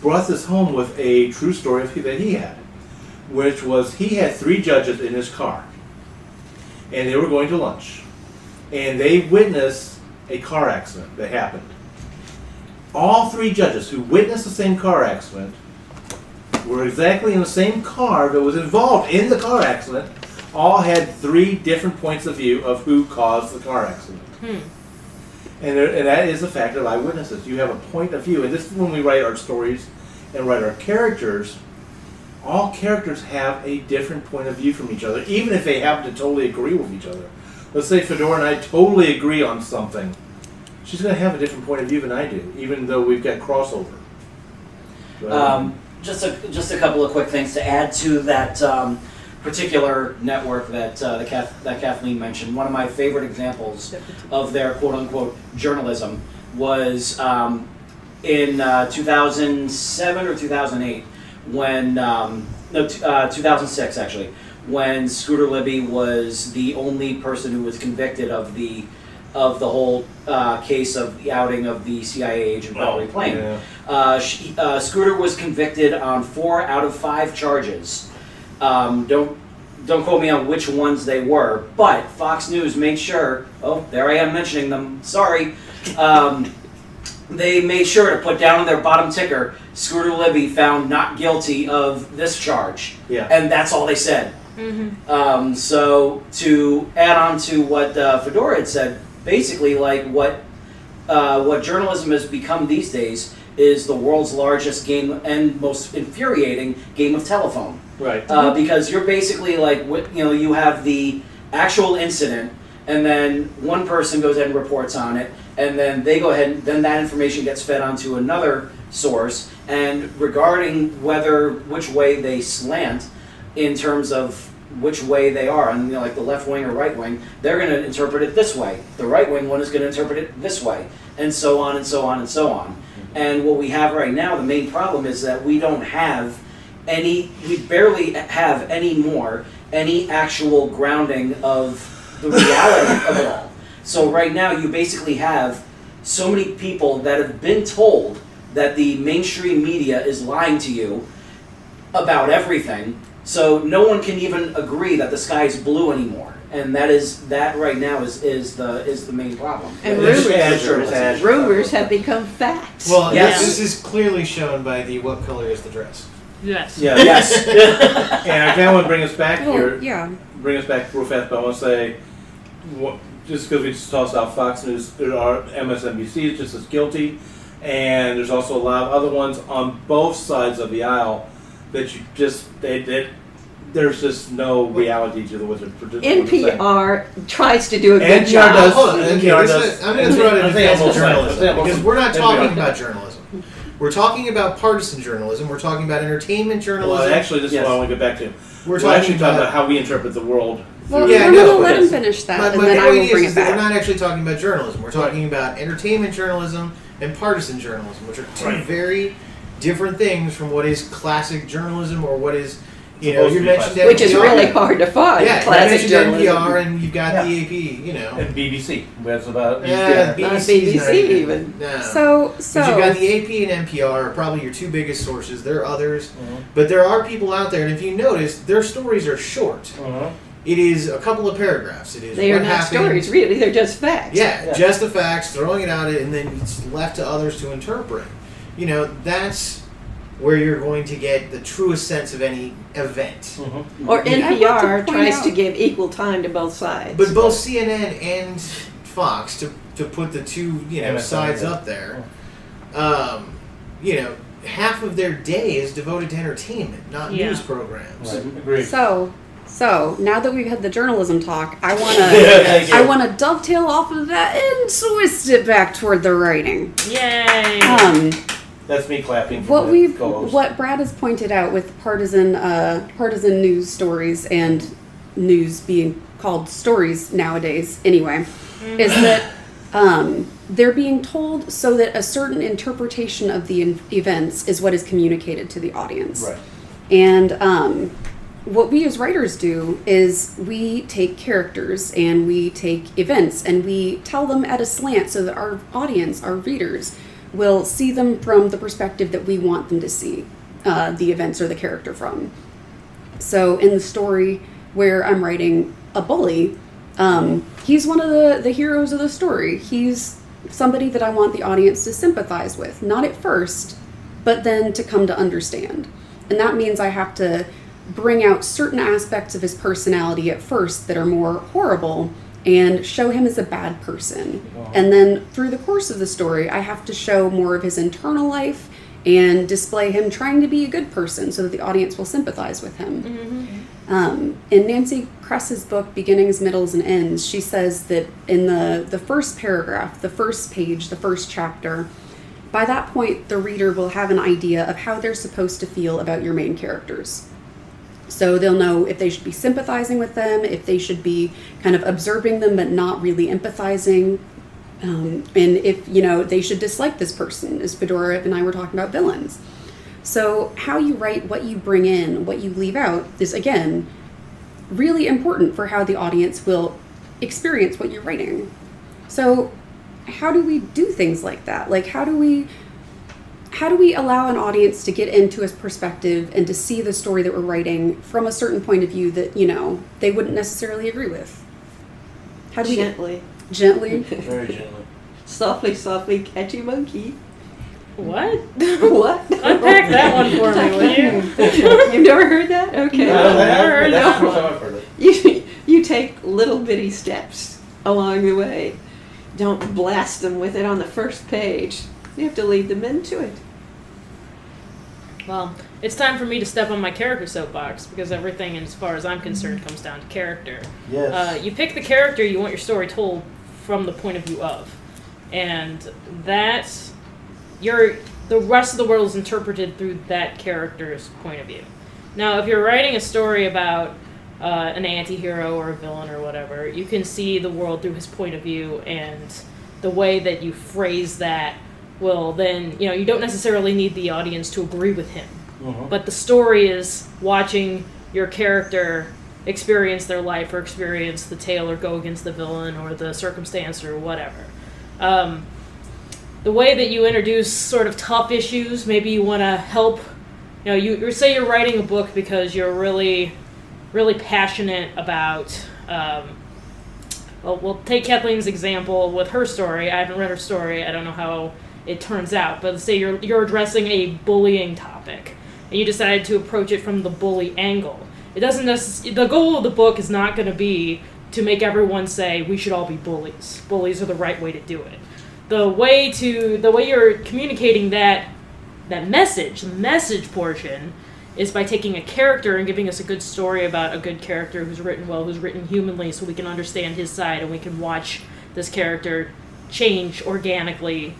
brought this home with a true story that he had, which was he had three judges in his car, and they were going to lunch, and they witnessed a car accident that happened. All three judges who witnessed the same car accident were exactly in the same car that was involved in the car accident. All had three different points of view of who caused the car accident. And, there, and that is a fact of eyewitnesses. You have a point of view, and this is when we write our stories and write our characters. All characters have a different point of view from each other, even if they happen to totally agree with each other. Let's say Fedora and I totally agree on something. She's going to have a different point of view than I do, even though we've got crossover. But, Um, just a just a couple of quick things to add to that um, particular network that uh, the Kath, that Kathleen mentioned. One of my favorite examples of their quote unquote journalism was um, in uh, 2007 or 2008 when um, no t- uh, 2006 actually when Scooter Libby was the only person who was convicted of the of the whole uh, case of the outing of the CIA agent Valerie Plame. yeah. Uh, she, uh, Scooter was convicted on four out of five charges. Um, don't don't quote me on which ones they were, but Fox News made sure. Oh, there I am mentioning them. Sorry. Um, they made sure to put down on their bottom ticker, Scooter Libby found not guilty of this charge, Yeah. and that's all they said. Um, so to add on to what uh, Fedora had said, basically, like what uh, what journalism has become these days is the world's largest game and most infuriating game of telephone. Right. Uh, because you're basically like, what- you know, you have the actual incident, and then one person goes ahead and reports on it, and then they go ahead, and then that information gets fed onto another source, and regarding whether which way they slant, in terms of which way they are, and you know, like the left wing or right wing, they're going to interpret it this way. The right wing one is going to interpret it this way, and so on and so on and so on. And what we have right now, the main problem is that we don't have any, we barely have any more any actual grounding of the reality of it all. So right now, you basically have so many people that have been told that the mainstream media is lying to you about everything. So no one can even agree that the sky is blue anymore, and that is that right now is is the is the main problem. And This rumors- ad sure has- Rumors have become facts. Well, Yes. this is clearly shown by the what color is the dress. Yes. Yeah. [LAUGHS] Yes. And I kind of want to bring us back Well, here. yeah. bring us back real fast, but I want to say, what, just because we just tossed out Fox News, there are MSNBC is just as guilty, and there's also a lot of other ones on both sides of the aisle that you just they, they there's just no reality to the wizard. NPR tries to do a good NPR job. does- Hold on, okay, NPR does- I'm going to throw out I'm a saying defense of both sides. I'm journalism because we're not NPR. talking about journalism. We're talking about partisan journalism. We're talking about entertainment journalism. Well, actually, this Yes. is what I want to get back to. we're We're talking actually talking about about how we interpret the world. Well, Yeah, I know, gonna let him finish that, My, and my then I point will is, bring is it that we're not actually talking about journalism. We're talking about entertainment journalism and partisan journalism, which are two Right. very different things from what is classic journalism or what is, you know, you mentioned classic. Which is NPR. really hard to find. Yeah, you classic mentioned journalism. NPR and you've got Yeah. the AP, you know. and BBC. That's about. Yeah, yeah. Not BBC 's BBC even. even. No. So, Because so you've got the AP and NPR are probably your two biggest sources. There are others, Mhm. but there are people out there, and if you notice, their stories are short. Mhm. It is a couple of paragraphs. It is They are not happened. stories, really. They're just facts. Yeah, Yeah. just the facts, throwing it out, and then it's left to others to interpret. You know, that's where you're going to get the truest sense of any event. Mhm. Or NPR to tries out- to give equal time to both sides. But both CNN and Fox, to, to put the two you know MSNBC. sides up there, um, you know, half of their day is devoted to entertainment, not Yeah. news programs. Right. Agreed. so so now that we've had the journalism talk, I [LAUGHS] want to. I want to dovetail off of that and twist it back toward the writing. Yay! Um, That's me clapping. for what we've co-host. what Brad has pointed out with partisan uh, partisan news stories and news being called stories nowadays anyway is that Um, they're being told so that a certain interpretation of the in- events is what is communicated to the audience. Right. And um, what we as writers do is we take characters and we take events and we tell them at a slant so that our audience, our readers, will see them from the perspective that we want them to see uh, the events or the character from. So in the story where I'm writing a bully, um, he's one of the, the heroes of the story. He's somebody that I want the audience to sympathize with, not at first, but then to come to understand. And that means I have to bring out certain aspects of his personality at first that are more horrible and show him as a bad person. And then through the course of the story, I have to show more of his internal life and display him trying to be a good person so that the audience will sympathize with him. Um, in Nancy Kress's book, Beginnings, Middles, and Ends, she says that in the, the first paragraph, the first page, the first chapter, by that point, the reader will have an idea of how they're supposed to feel about your main characters. So they'll know if they should be sympathizing with them, if they should be kind of observing them but not really empathizing, um, and if you know they should dislike this person. As Fedora and I were talking about villains. So how you write, what you bring in, what you leave out is again really important for how the audience will experience what you're writing. So how do we do things like that? Like how do we how do we allow an audience to get into his perspective and to see the story that we're writing from a certain point of view that you know they wouldn't necessarily agree with how do we Gently. gently [LAUGHS] [LAUGHS] Very gently. Softly, softly, catchy monkey. What? [LAUGHS] what? Unpack that one for me, will you? You've never heard that? Okay. No. I- I- heard that's that the first I've heard it. You, you take little bitty steps along the way. Don't blast them with it on the first page. You have to lead them into it. Well, it's time for me to step on my character soapbox because everything, as far as I'm concerned, comes down to character. Yes. Uh, you pick the character you want your story told from the point of view of, and that your the rest of the world is interpreted through that character's point of view. Now, if you're writing a story about uh, an anti-hero or a villain or whatever, you can see the world through his point of view, and the way that you phrase that will then you know you don't necessarily need the audience to agree with him Mhm. but the story is watching your character experience their life or experience the tale or go against the villain or the circumstance or whatever. Um, the way that you introduce sort of tough issues, maybe you want to help. You know, you, you say you're writing a book because you're really, really passionate about. Um, well, we'll take Kathleen's example with her story. I haven't read her story. I don't know how it turns out. But say you're you're addressing a bullying topic, and you decided to approach it from the bully angle. It doesn't necess- The goal of the book is not going to be to make everyone say we should all be bullies. Bullies are the right way to do it. The way to the way you're communicating that that message, the message portion, is by taking a character and giving us a good story about a good character who's written well, who's written humanly, so we can understand his side and we can watch this character change organically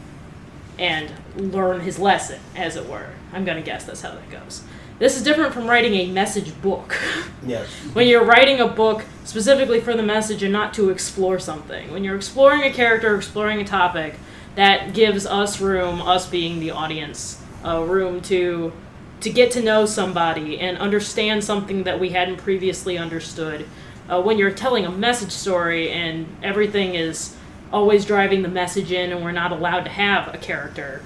and learn his lesson, as it were. I'm gonna guess that's how that goes. This is different from writing a message book. [LAUGHS] Yes. when you're writing a book specifically for the message and not to explore something. When you're exploring a character, exploring a topic, that gives us room, us being the audience, uh, room to to get to know somebody and understand something that we hadn't previously understood. Uh, when you're telling a message story and everything is always driving the message in and we're not allowed to have a character,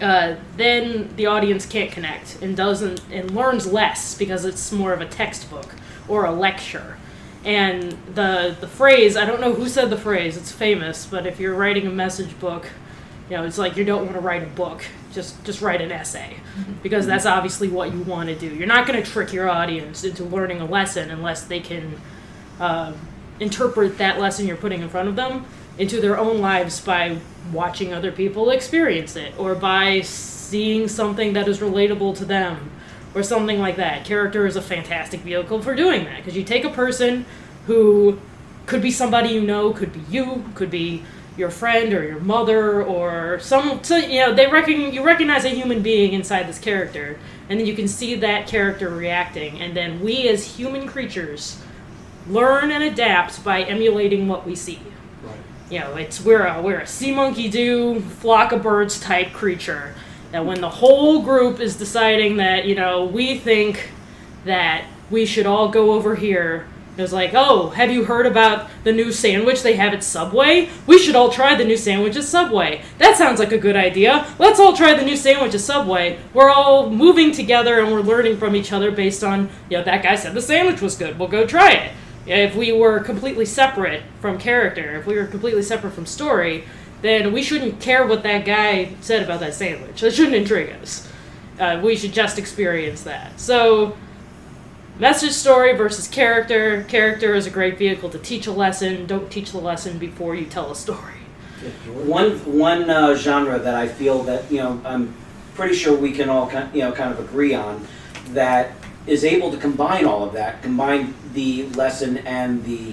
uh, then the audience can't connect and doesn't and learns less because it's more of a textbook or a lecture. And the the phrase I don't know who said the phrase it's famous but if you're writing a message book, you know it's like you don't want to write a book just just write an essay because that's obviously what you want to do. You're not going to trick your audience into learning a lesson unless they can uh, interpret that lesson you're putting in front of them into their own lives by watching other people experience it or by seeing something that is relatable to them or something like that. Character is a fantastic vehicle for doing that because you take a person who could be somebody you know, could be you, could be your friend or your mother or some so you know they reckon you recognize a human being inside this character and then you can see that character reacting and then we as human creatures learn and adapt by emulating what we see you know, it's we're a we're a see monkey do flock of birds type creature. That when the whole group is deciding that you know we think that we should all go over here. It was like, oh, have you heard about the new sandwich they have at Subway? We should all try the new sandwich at Subway. That sounds like a good idea. Let's all try the new sandwich at Subway. We're all moving together and we're learning from each other based on, you know, that guy said the sandwich was good. We'll go try it. If we were completely separate from character, if we were completely separate from story, then we shouldn't care what that guy said about that sandwich. That shouldn't intrigue us. Uh, we should just experience that. So, message story versus character. Character is a great vehicle to teach a lesson. Don't teach the lesson before you tell a story. One one uh, genre that I feel that you know I'm pretty sure we can all you know kind of agree on that is able to combine all of that, combine the lesson and the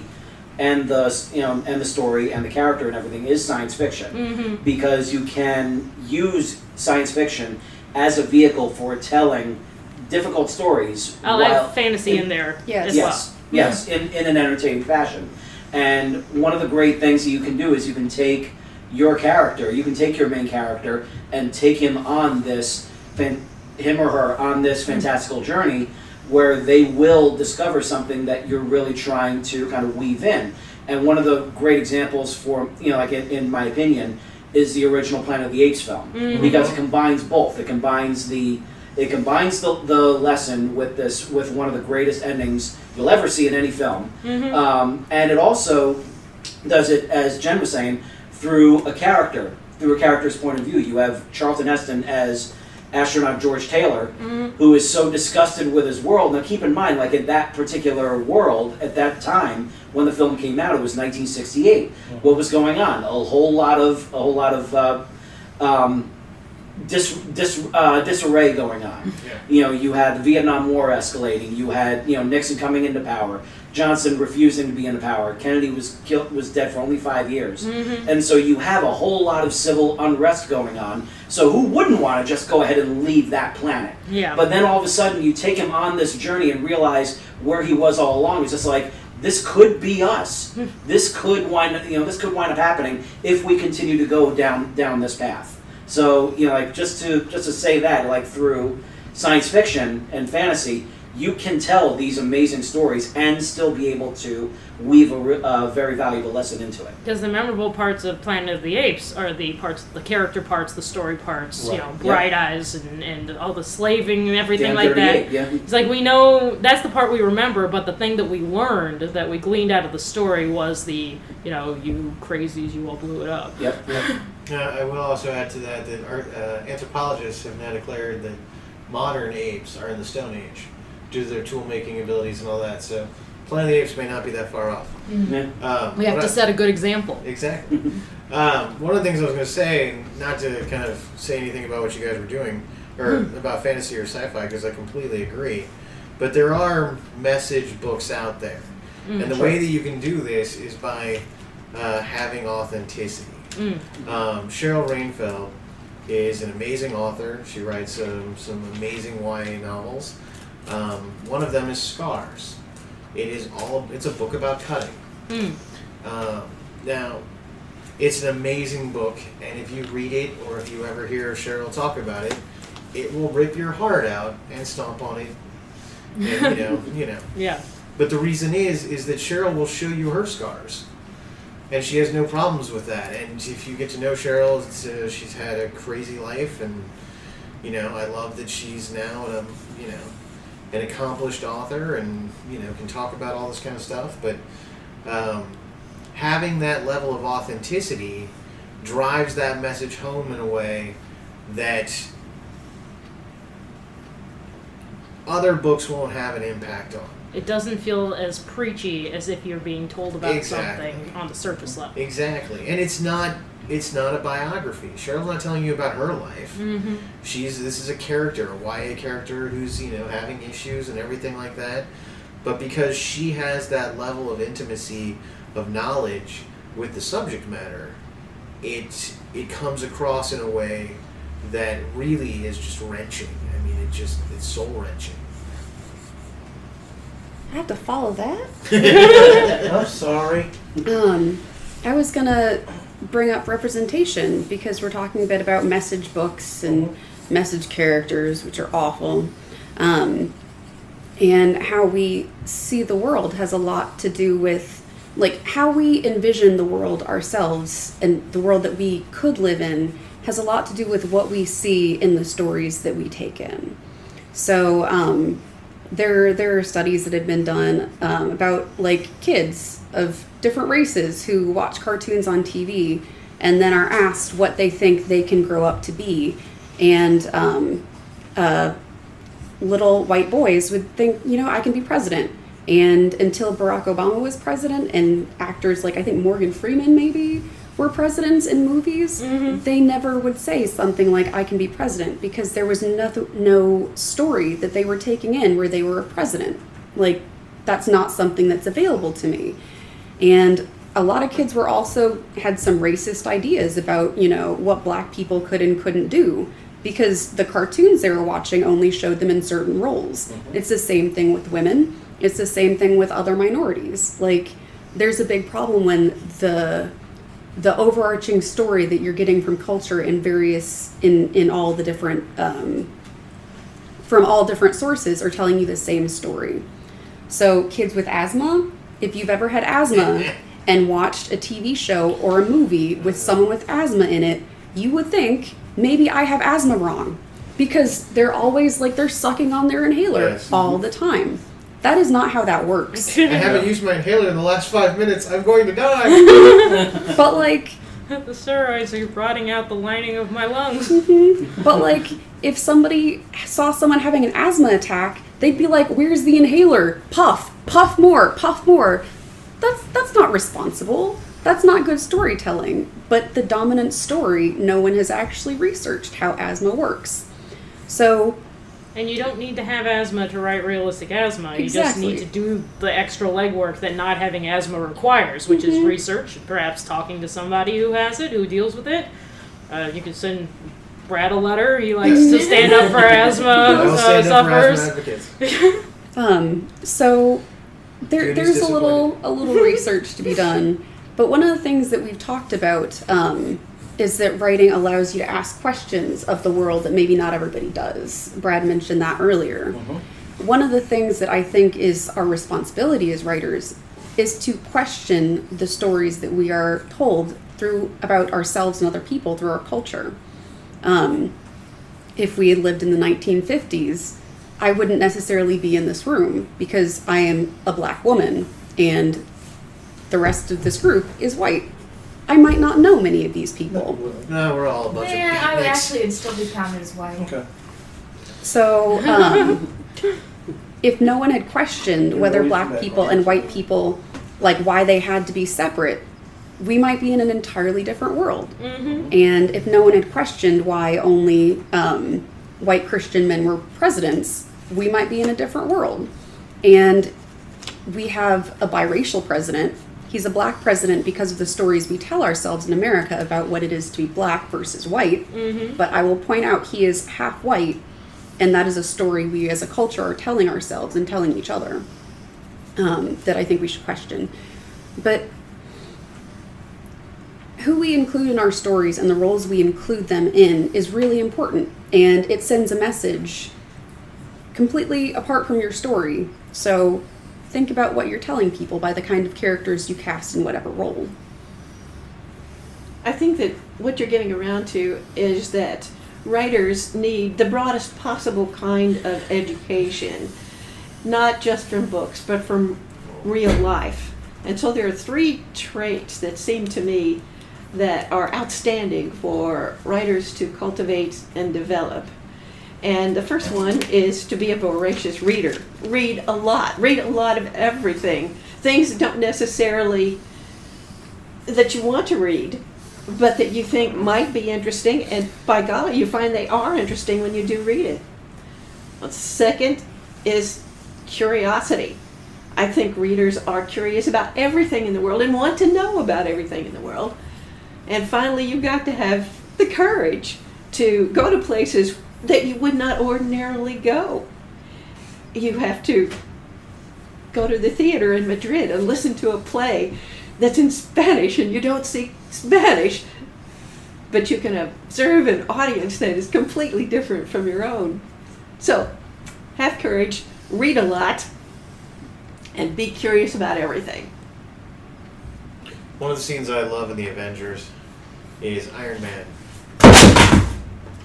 and the you know and the story and the character and everything is science fiction Mm-hmm. because you can use science fiction as a vehicle for telling difficult stories. I'll while- add fantasy in there Yes. as yes, yes, in, in an entertaining fashion. And one of the great things that you can do is you can take your character, you can take your main character and take him on this, fan, him or her on this fantastical journey where they will discover something that you're really trying to kind of weave in. And one of the great examples for, you know, like in, in my opinion, is the original Planet of the Apes film Mhm. because it combines both. It combines the it combines the, the lesson with this with one of the greatest endings you'll ever see in any film, Mhm. um, and it also does it as Jen was saying through a character, through a character's point of view. You have Charlton Heston as astronaut George Taylor, Mhm. who is so disgusted with his world. Now, keep in mind, like in that particular world at that time when the film came out, it was 1968. What was going on? A whole lot of a whole lot of uh, um, dis, dis, uh, disarray going on. [LAUGHS] Yeah. You know, you had the Vietnam War escalating. You had you know Nixon coming into power, Johnson refusing to be into power. Kennedy was killed, was dead for only five years, Mhm. and so you have a whole lot of civil unrest going on. So who wouldn't want to just go ahead and leave that planet? Yeah. But then all of a sudden, you take him on this journey and realize where he was all along. It's just like this could be us. Hmm. this could wind, up, you know, this could wind up happening if we continue to go down down this path. So you know, like just to just to say that, like through science fiction and fantasy, you can tell these amazing stories and still be able to weave a re- uh, very valuable lesson into it. Because the memorable parts of Planet of the Apes are the parts, the character parts, the story parts, you Right. know, Yeah. Bright Eyes and, and all the slaving and everything Damn like that. Yeah. It's like we know that's the part we remember, but the thing that we learned, that we gleaned out of the story, was the, you know, you crazies, you all blew it up. Yep. Yep. [LAUGHS] Uh, I will also add to that that art, uh, anthropologists have now declared that modern apes are in the Stone Age due to their tool making abilities and all that. So Planet of the Apes may not be that far off. Yeah. Um, We have to I- set a good example. Exactly. um, one of the things I was going to say, not to kind of say anything about what you guys were doing, or about fantasy or sci-fi, because I completely agree. But there are message books out there, Mm. and the way that you can do this is by uh, having authenticity. Mm. Um, Cheryl Rainfield is an amazing author. She writes um, some amazing YA novels. Um, one of them is Scars. It is all. It's a book about cutting. Mm. Um, now, it's an amazing book, and if you read it or if you ever hear Cheryl talk about it, it will rip your heart out and stomp on it. And, you know, [LAUGHS] you know. Yeah. But the reason is, is that Cheryl will show you her scars, and she has no problems with that. And if you get to know Cheryl, uh, she's had a crazy life, and you know, I love that she's now, um, you know, an accomplished author, and you know, can talk about all this kind of stuff. But um, having that level of authenticity drives that message home in a way that other books won't have an impact on. It doesn't feel as preachy as if you're being told about Exactly. something on the surface level. Exactly, and it's not it's not a biography. Cheryl's not telling you about her life. Mm-hmm. She's this is a character, a YA character who's you know having issues and everything like that. But because she has that level of intimacy, of knowledge with the subject matter, it it comes across in a way that really is just wrenching. I mean, it just it's soul wrenching. I have to follow that. [LAUGHS] [LAUGHS] I'm sorry. Um, I was gonna bring up representation because we're talking a bit about message books and message characters, which are awful. Um, and how we see the world has a lot to do with like how we envision the world ourselves and the world that we could live in has a lot to do with what we see in the stories that we take in. So um, there there are studies that have been done um, about like kids of different races who watch cartoons on TV and then are asked what they think they can grow up to be, and um, uh, little white boys would think, you know, I can be president. And until Barack Obama was president, and actors like I think Morgan Freeman maybe were presidents in movies, mm-hmm. they never would say something like "I can be president" because there was no no story that they were taking in where they were a president. Like that's not something that's available to me. And a lot of kids were also had some racist ideas about you know what black people could and couldn't do because the cartoons they were watching only showed them in certain roles. Mm-hmm. It's the same thing with women. It's the same thing with other minorities. Like there's a big problem when the the overarching story that you're getting from culture in various in in all the different um, from all different sources are telling you the same story. So kids with asthma, if you've ever had asthma [LAUGHS] and watched a TV show or a movie with someone with asthma in it, you would think maybe I have asthma wrong because they're always like they're sucking on their inhaler Yes. all the time. That is not how that works. [LAUGHS] I haven't used my inhaler in the last five minutes. I'm going to die. [LAUGHS] but like [LAUGHS] the steroids are rotting out the lining of my lungs. But like, if somebody saw someone having an asthma attack, they'd be like, "Where's the inhaler? Puff, puff more, puff more." That's that's not responsible. That's not good storytelling. But the dominant story, no one has actually researched how asthma works. So And you don't need to have asthma to write realistic asthma. You just need to do the extra legwork that not having asthma requires, which is research, perhaps talking to somebody who has it, who deals with it. Uh, you can send Brad a letter. He likes to [LAUGHS] stand up for asthma I will uh, stand up for asthma sufferers. [LAUGHS] Um, so there, there's a little a little research to be done, but one of the things that we've talked about um, is that writing allows you to ask questions of the world that maybe not everybody does. Brad mentioned that earlier. One of the things that I think is our responsibility as writers is to question the stories that we are told through about ourselves and other people through our culture. Um, if we had lived in the 1950s, I wouldn't necessarily be in this room because I am a black woman and the rest of this group is white. I might not know many of these people. No, we're all a bunch Yeah, of I would beatniks. actually would still be counted as white. Okay. So, um, if no one had questioned whether always black people and white people, like why they had to be separate, we might be in an entirely different world. Mm-hmm. And if no one had questioned why only um, white Christian men were presidents, we might be in a different world. And we have a biracial president. He's a black president because of the stories we tell ourselves in America about what it is to be black versus white. But I will point out he is half white, and that is a story we as a culture are telling ourselves and telling each other um, that I think we should question. But who we include in our stories and the roles we include them in is really important, and it sends a message completely apart from your story. So think about what you're telling people by the kind of characters you cast in whatever role. I think that what you're getting around to is that writers need the broadest possible kind of education, not just from books, but from real life. And so there are three traits that seem to me that are outstanding for writers to cultivate and develop. And the first one is to be a voracious reader. Read a lot. Read a lot of everything. Things that don't necessarily that you want to read, but that you think might be interesting, and by golly, you find they are interesting when you do read it. Second is curiosity. I think readers are curious about everything in the world and want to know about everything in the world. And finally, you've got to have the courage to go to places that you would not ordinarily go. You have to go to the theater in Madrid and listen to a play that's in Spanish and you don't speak Spanish, but you can observe an audience that is completely different from your own. So, have courage, read a lot, and be curious about everything. One of the scenes I love in the Avengers is Iron Man.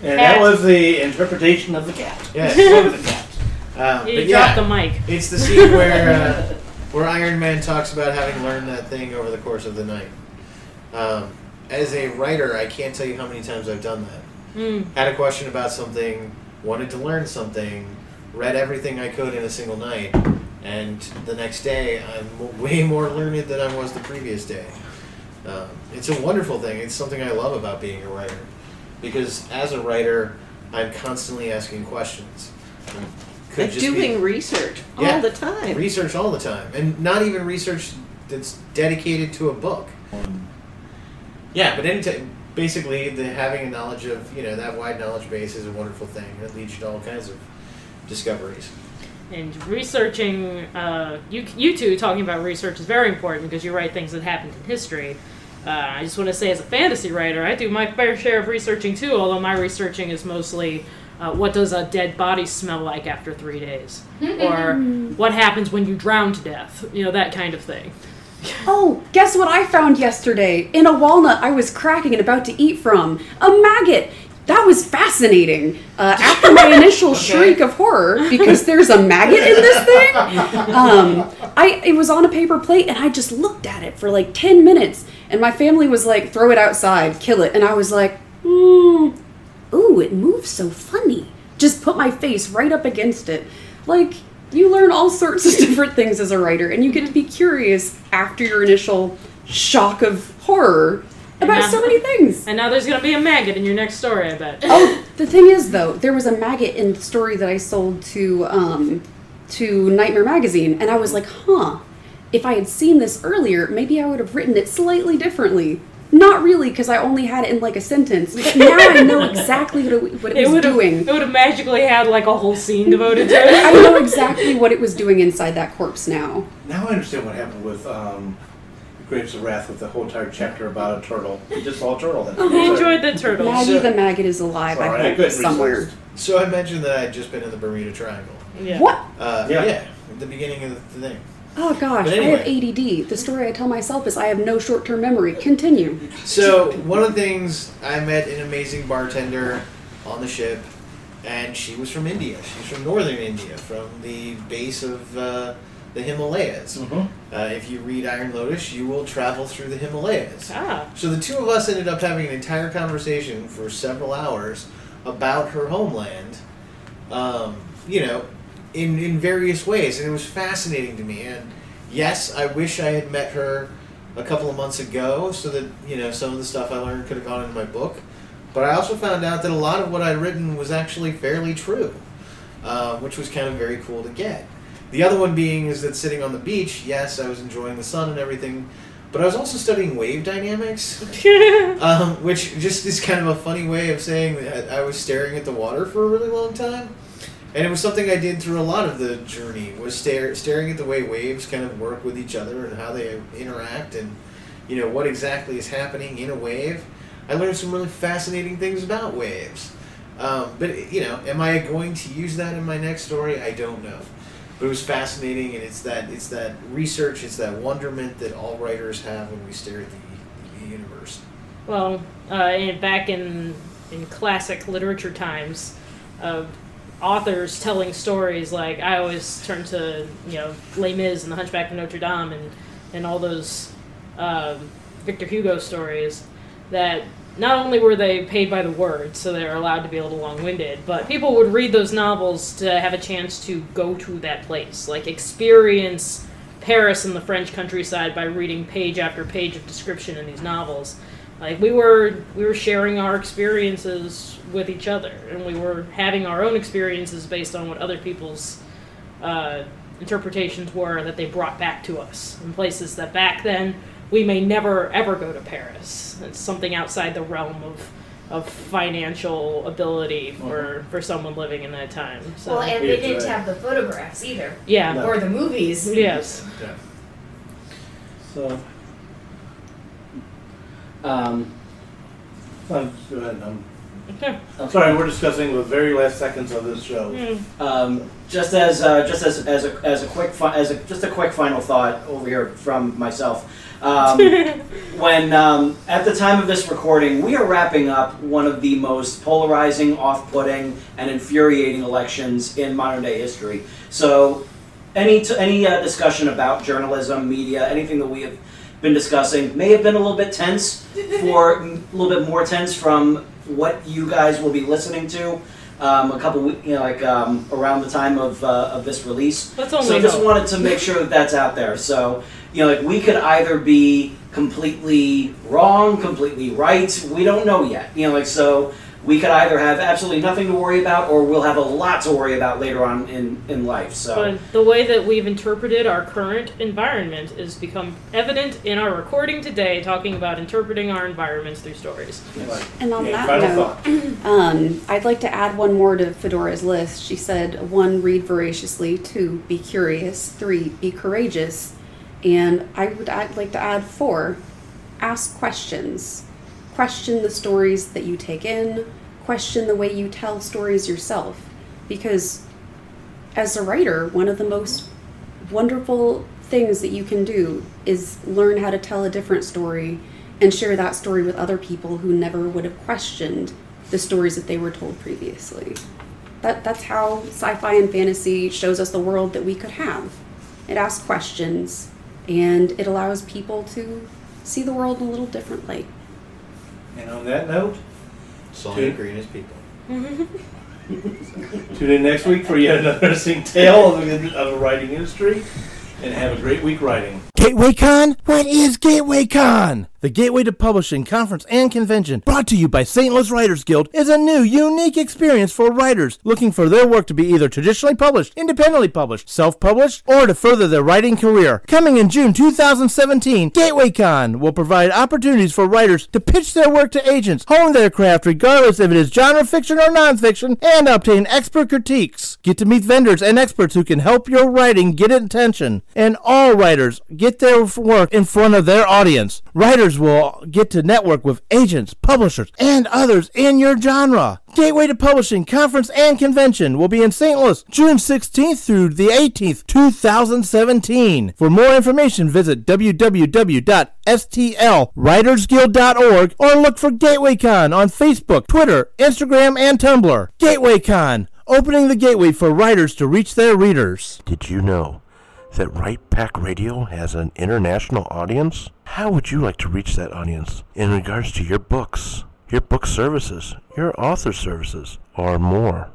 And that was the interpretation of the cat. Yes. [LAUGHS] Of the cat. Um, You dropped yeah, the mic. it's the scene [LAUGHS] where uh, where Iron Man talks about having learned that thing over the course of the night. Um, as a writer, I can't tell you how many times I've done that. Mm. Had a question about something, wanted to learn something, read everything I could in a single night, and the next day I'm [LAUGHS] way more learned than I was the previous day. Um, it's a wonderful thing. It's something I love about being a writer, because as a writer, I'm constantly asking questions. Could And just be- doing research Yeah. all the time. research all the time, and not even research that's dedicated to a book. Yeah, but any t- basically, the having a knowledge of you know that wide knowledge base is a wonderful thing. It leads you to all kinds of discoveries. And researching, uh, you, you two talking about research is very important because you write things that happened in history. Uh, I just want to say, as a fantasy writer, I do my fair share of researching too, although my researching is mostly uh, what does a dead body smell like after three days? or what happens when you drown to death? You know, that kind of thing. Oh, guess what I found yesterday? In a walnut I was cracking and about to eat from. A maggot! That was fascinating. Uh, after my [LAUGHS] initial shriek of horror, because there's a maggot in this thing, [LAUGHS] um, I it was on a paper plate and I just looked at it for like ten minutes, and my family was like, "Throw it outside, kill it," and I was like, "Hmm, ooh, it moves so funny." Just put my face right up against it, like you learn all sorts of [LAUGHS] different things as a writer, and you get to be curious after your initial shock of horror about now- so many things. And now there's going to be a maggot in your next story, I bet. Oh, [LAUGHS] the thing is, though, there was a maggot in the story that I sold to um, to Nightmare Magazine, and I was like, huh. If I had seen this earlier, maybe I would have written it slightly differently. Not really, because I only had it in like a sentence. But now I know [LAUGHS] exactly what it, what it, It was would have doing. it would have magically had like a whole scene devoted to it. [LAUGHS] I know exactly what it was doing inside that corpse now. Now I understand what happened with um, Grapes of Wrath with the whole entire chapter about a turtle. You just saw a turtle. Then. [LAUGHS] I enjoyed the turtle. Maggie So- the maggot is alive, Sorry, I I hope, couldn't somewhere. resist. So I mentioned that I had just been in the Bermuda Triangle. Yeah. What? Uh, Yeah. yeah. at the beginning of the thing. Oh gosh, But I have ADD. The story I tell myself is I have no short term memory. Continue. So one of the things I met an amazing bartender on the ship, and she was from India. She's from northern India, from the base of uh, the Himalayas. Mhm. Uh, if you read Iron Lotus, you will travel through the Himalayas. Ah. So the two of us ended up having an entire conversation for several hours about her homeland. Um, you know, in in various ways, and it was fascinating to me. And yes, I wish I had met her a couple of months ago, so that you know some of the stuff I learned could have gone into my book. But I also found out that a lot of what I'd written was actually fairly true, uh, which was kind of very cool to get. The other one being is that sitting on the beach, yes, I was enjoying the sun and everything, but I was also studying wave dynamics, [LAUGHS] um, which just is kind of a funny way of saying that I was staring at the water for a really long time. And it was something I did through a lot of the journey was stare, staring at the way waves kind of work with each other and how they interact and you know what exactly is happening in a wave. I learned some really fascinating things about waves. Um, but you know, am I going to use that in my next story? I don't know. But it was fascinating, and it's that it's that research, it's that wonderment that all writers have when we stare at the, the universe. Well, uh, back in in classic literature times, uh, authors telling stories like I always turn to you know Les Mis and The Hunchback of Notre Dame and and all those um, Victor Hugo stories that not only were they paid by the word, so they're allowed to be a little long-winded, but people would read those novels to have a chance to go to that place, like experience Paris and the French countryside by reading page after page of description in these novels. Like we were we were sharing our experiences with each other, and we were having our own experiences based on what other people's uh, interpretations were that they brought back to us in places that back then we may never ever go to Paris. It's something outside the realm of of financial ability for, for someone living in that time. So Well, and they didn't right. have the photographs either, yeah, No. or the movies. yes. So, Um, go ahead, um, Okay. Sorry, we're discussing the very last seconds of this show. Hmm. Um, just as uh, just as, as a as a quick fi- as a just a quick final thought over here from myself. Um, [LAUGHS] when um, at the time of this recording, we are wrapping up one of the most polarizing, off-putting, and infuriating elections in modern day history. So, any t- any uh, discussion about journalism, media, anything that we have been discussing may have been a little bit tense for a little bit more tense from what you guys will be listening to um, a couple weeks, you know, like um, around the time of, uh, of this release. Let's only So I just hope. wanted to make sure that that's out there. So, you know, like we could either be completely wrong, completely right. We don't know yet. You know, like so we could either have absolutely nothing to worry about, or we'll have a lot to worry about later on in in life. So. But the way that we've interpreted our current environment is become evident in our recording today, talking about interpreting our environments through stories. Right. And on Yeah, that note, [CLEARS THROAT] um, I'd like to add one more to Fedora's list. She said, one, read voraciously, two, be curious, three, be courageous, and I would add, like to add four, ask questions. Question the stories that you take in, question the way you tell stories yourself. Because as a writer, one of the most wonderful things that you can do is learn how to tell a different story and share that story with other people who never would have questioned the stories that they were told previously. That, that's how sci fi and fantasy shows us the world that we could have. It asks questions and it allows people to see the world in a little differently. And on that note, Soylent Green is people. [LAUGHS] tune in next week for yet another [LAUGHS] interesting tale of the, of the writing industry. And have a great week writing. Gateway Con? What is GatewayCon? The Gateway to Publishing Conference and Convention, brought to you by St. Louis Writers Guild, is a new, unique experience for writers looking for their work to be either traditionally published, independently published, self-published, or to further their writing career. Coming in June 2017, GatewayCon will provide opportunities for writers to pitch their work to agents, hone their craft regardless if it is genre fiction or nonfiction, and obtain expert critiques. Get to meet vendors and experts who can help your writing get attention. And all writers get their work in front of their audience. Writers will get to network with agents, publishers, and others in your genre. Gateway to Publishing Conference and Convention will be in St. Louis, June 16th through the 18th, 2017. For more information, visit www.stlwritersguild.org or look for GatewayCon on Facebook, Twitter, Instagram, and Tumblr. GatewayCon, opening the gateway for writers to reach their readers. Did you know that Write Pack Radio has an international audience? How would you like to reach that audience in regards to your books, your book services, your author services, or more?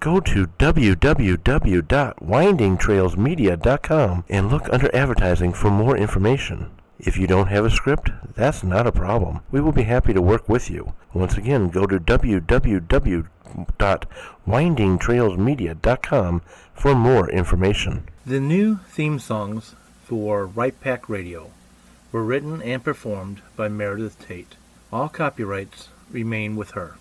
Go to www.windingtrailsmedia.com and look under advertising for more information. If you don't have a script, that's not a problem. We will be happy to work with you. Once again, go to www.windingtrailsmedia.com for more information. The new theme songs for Write Pack Radio were written and performed by Meredith Tate. All copyrights remain with her.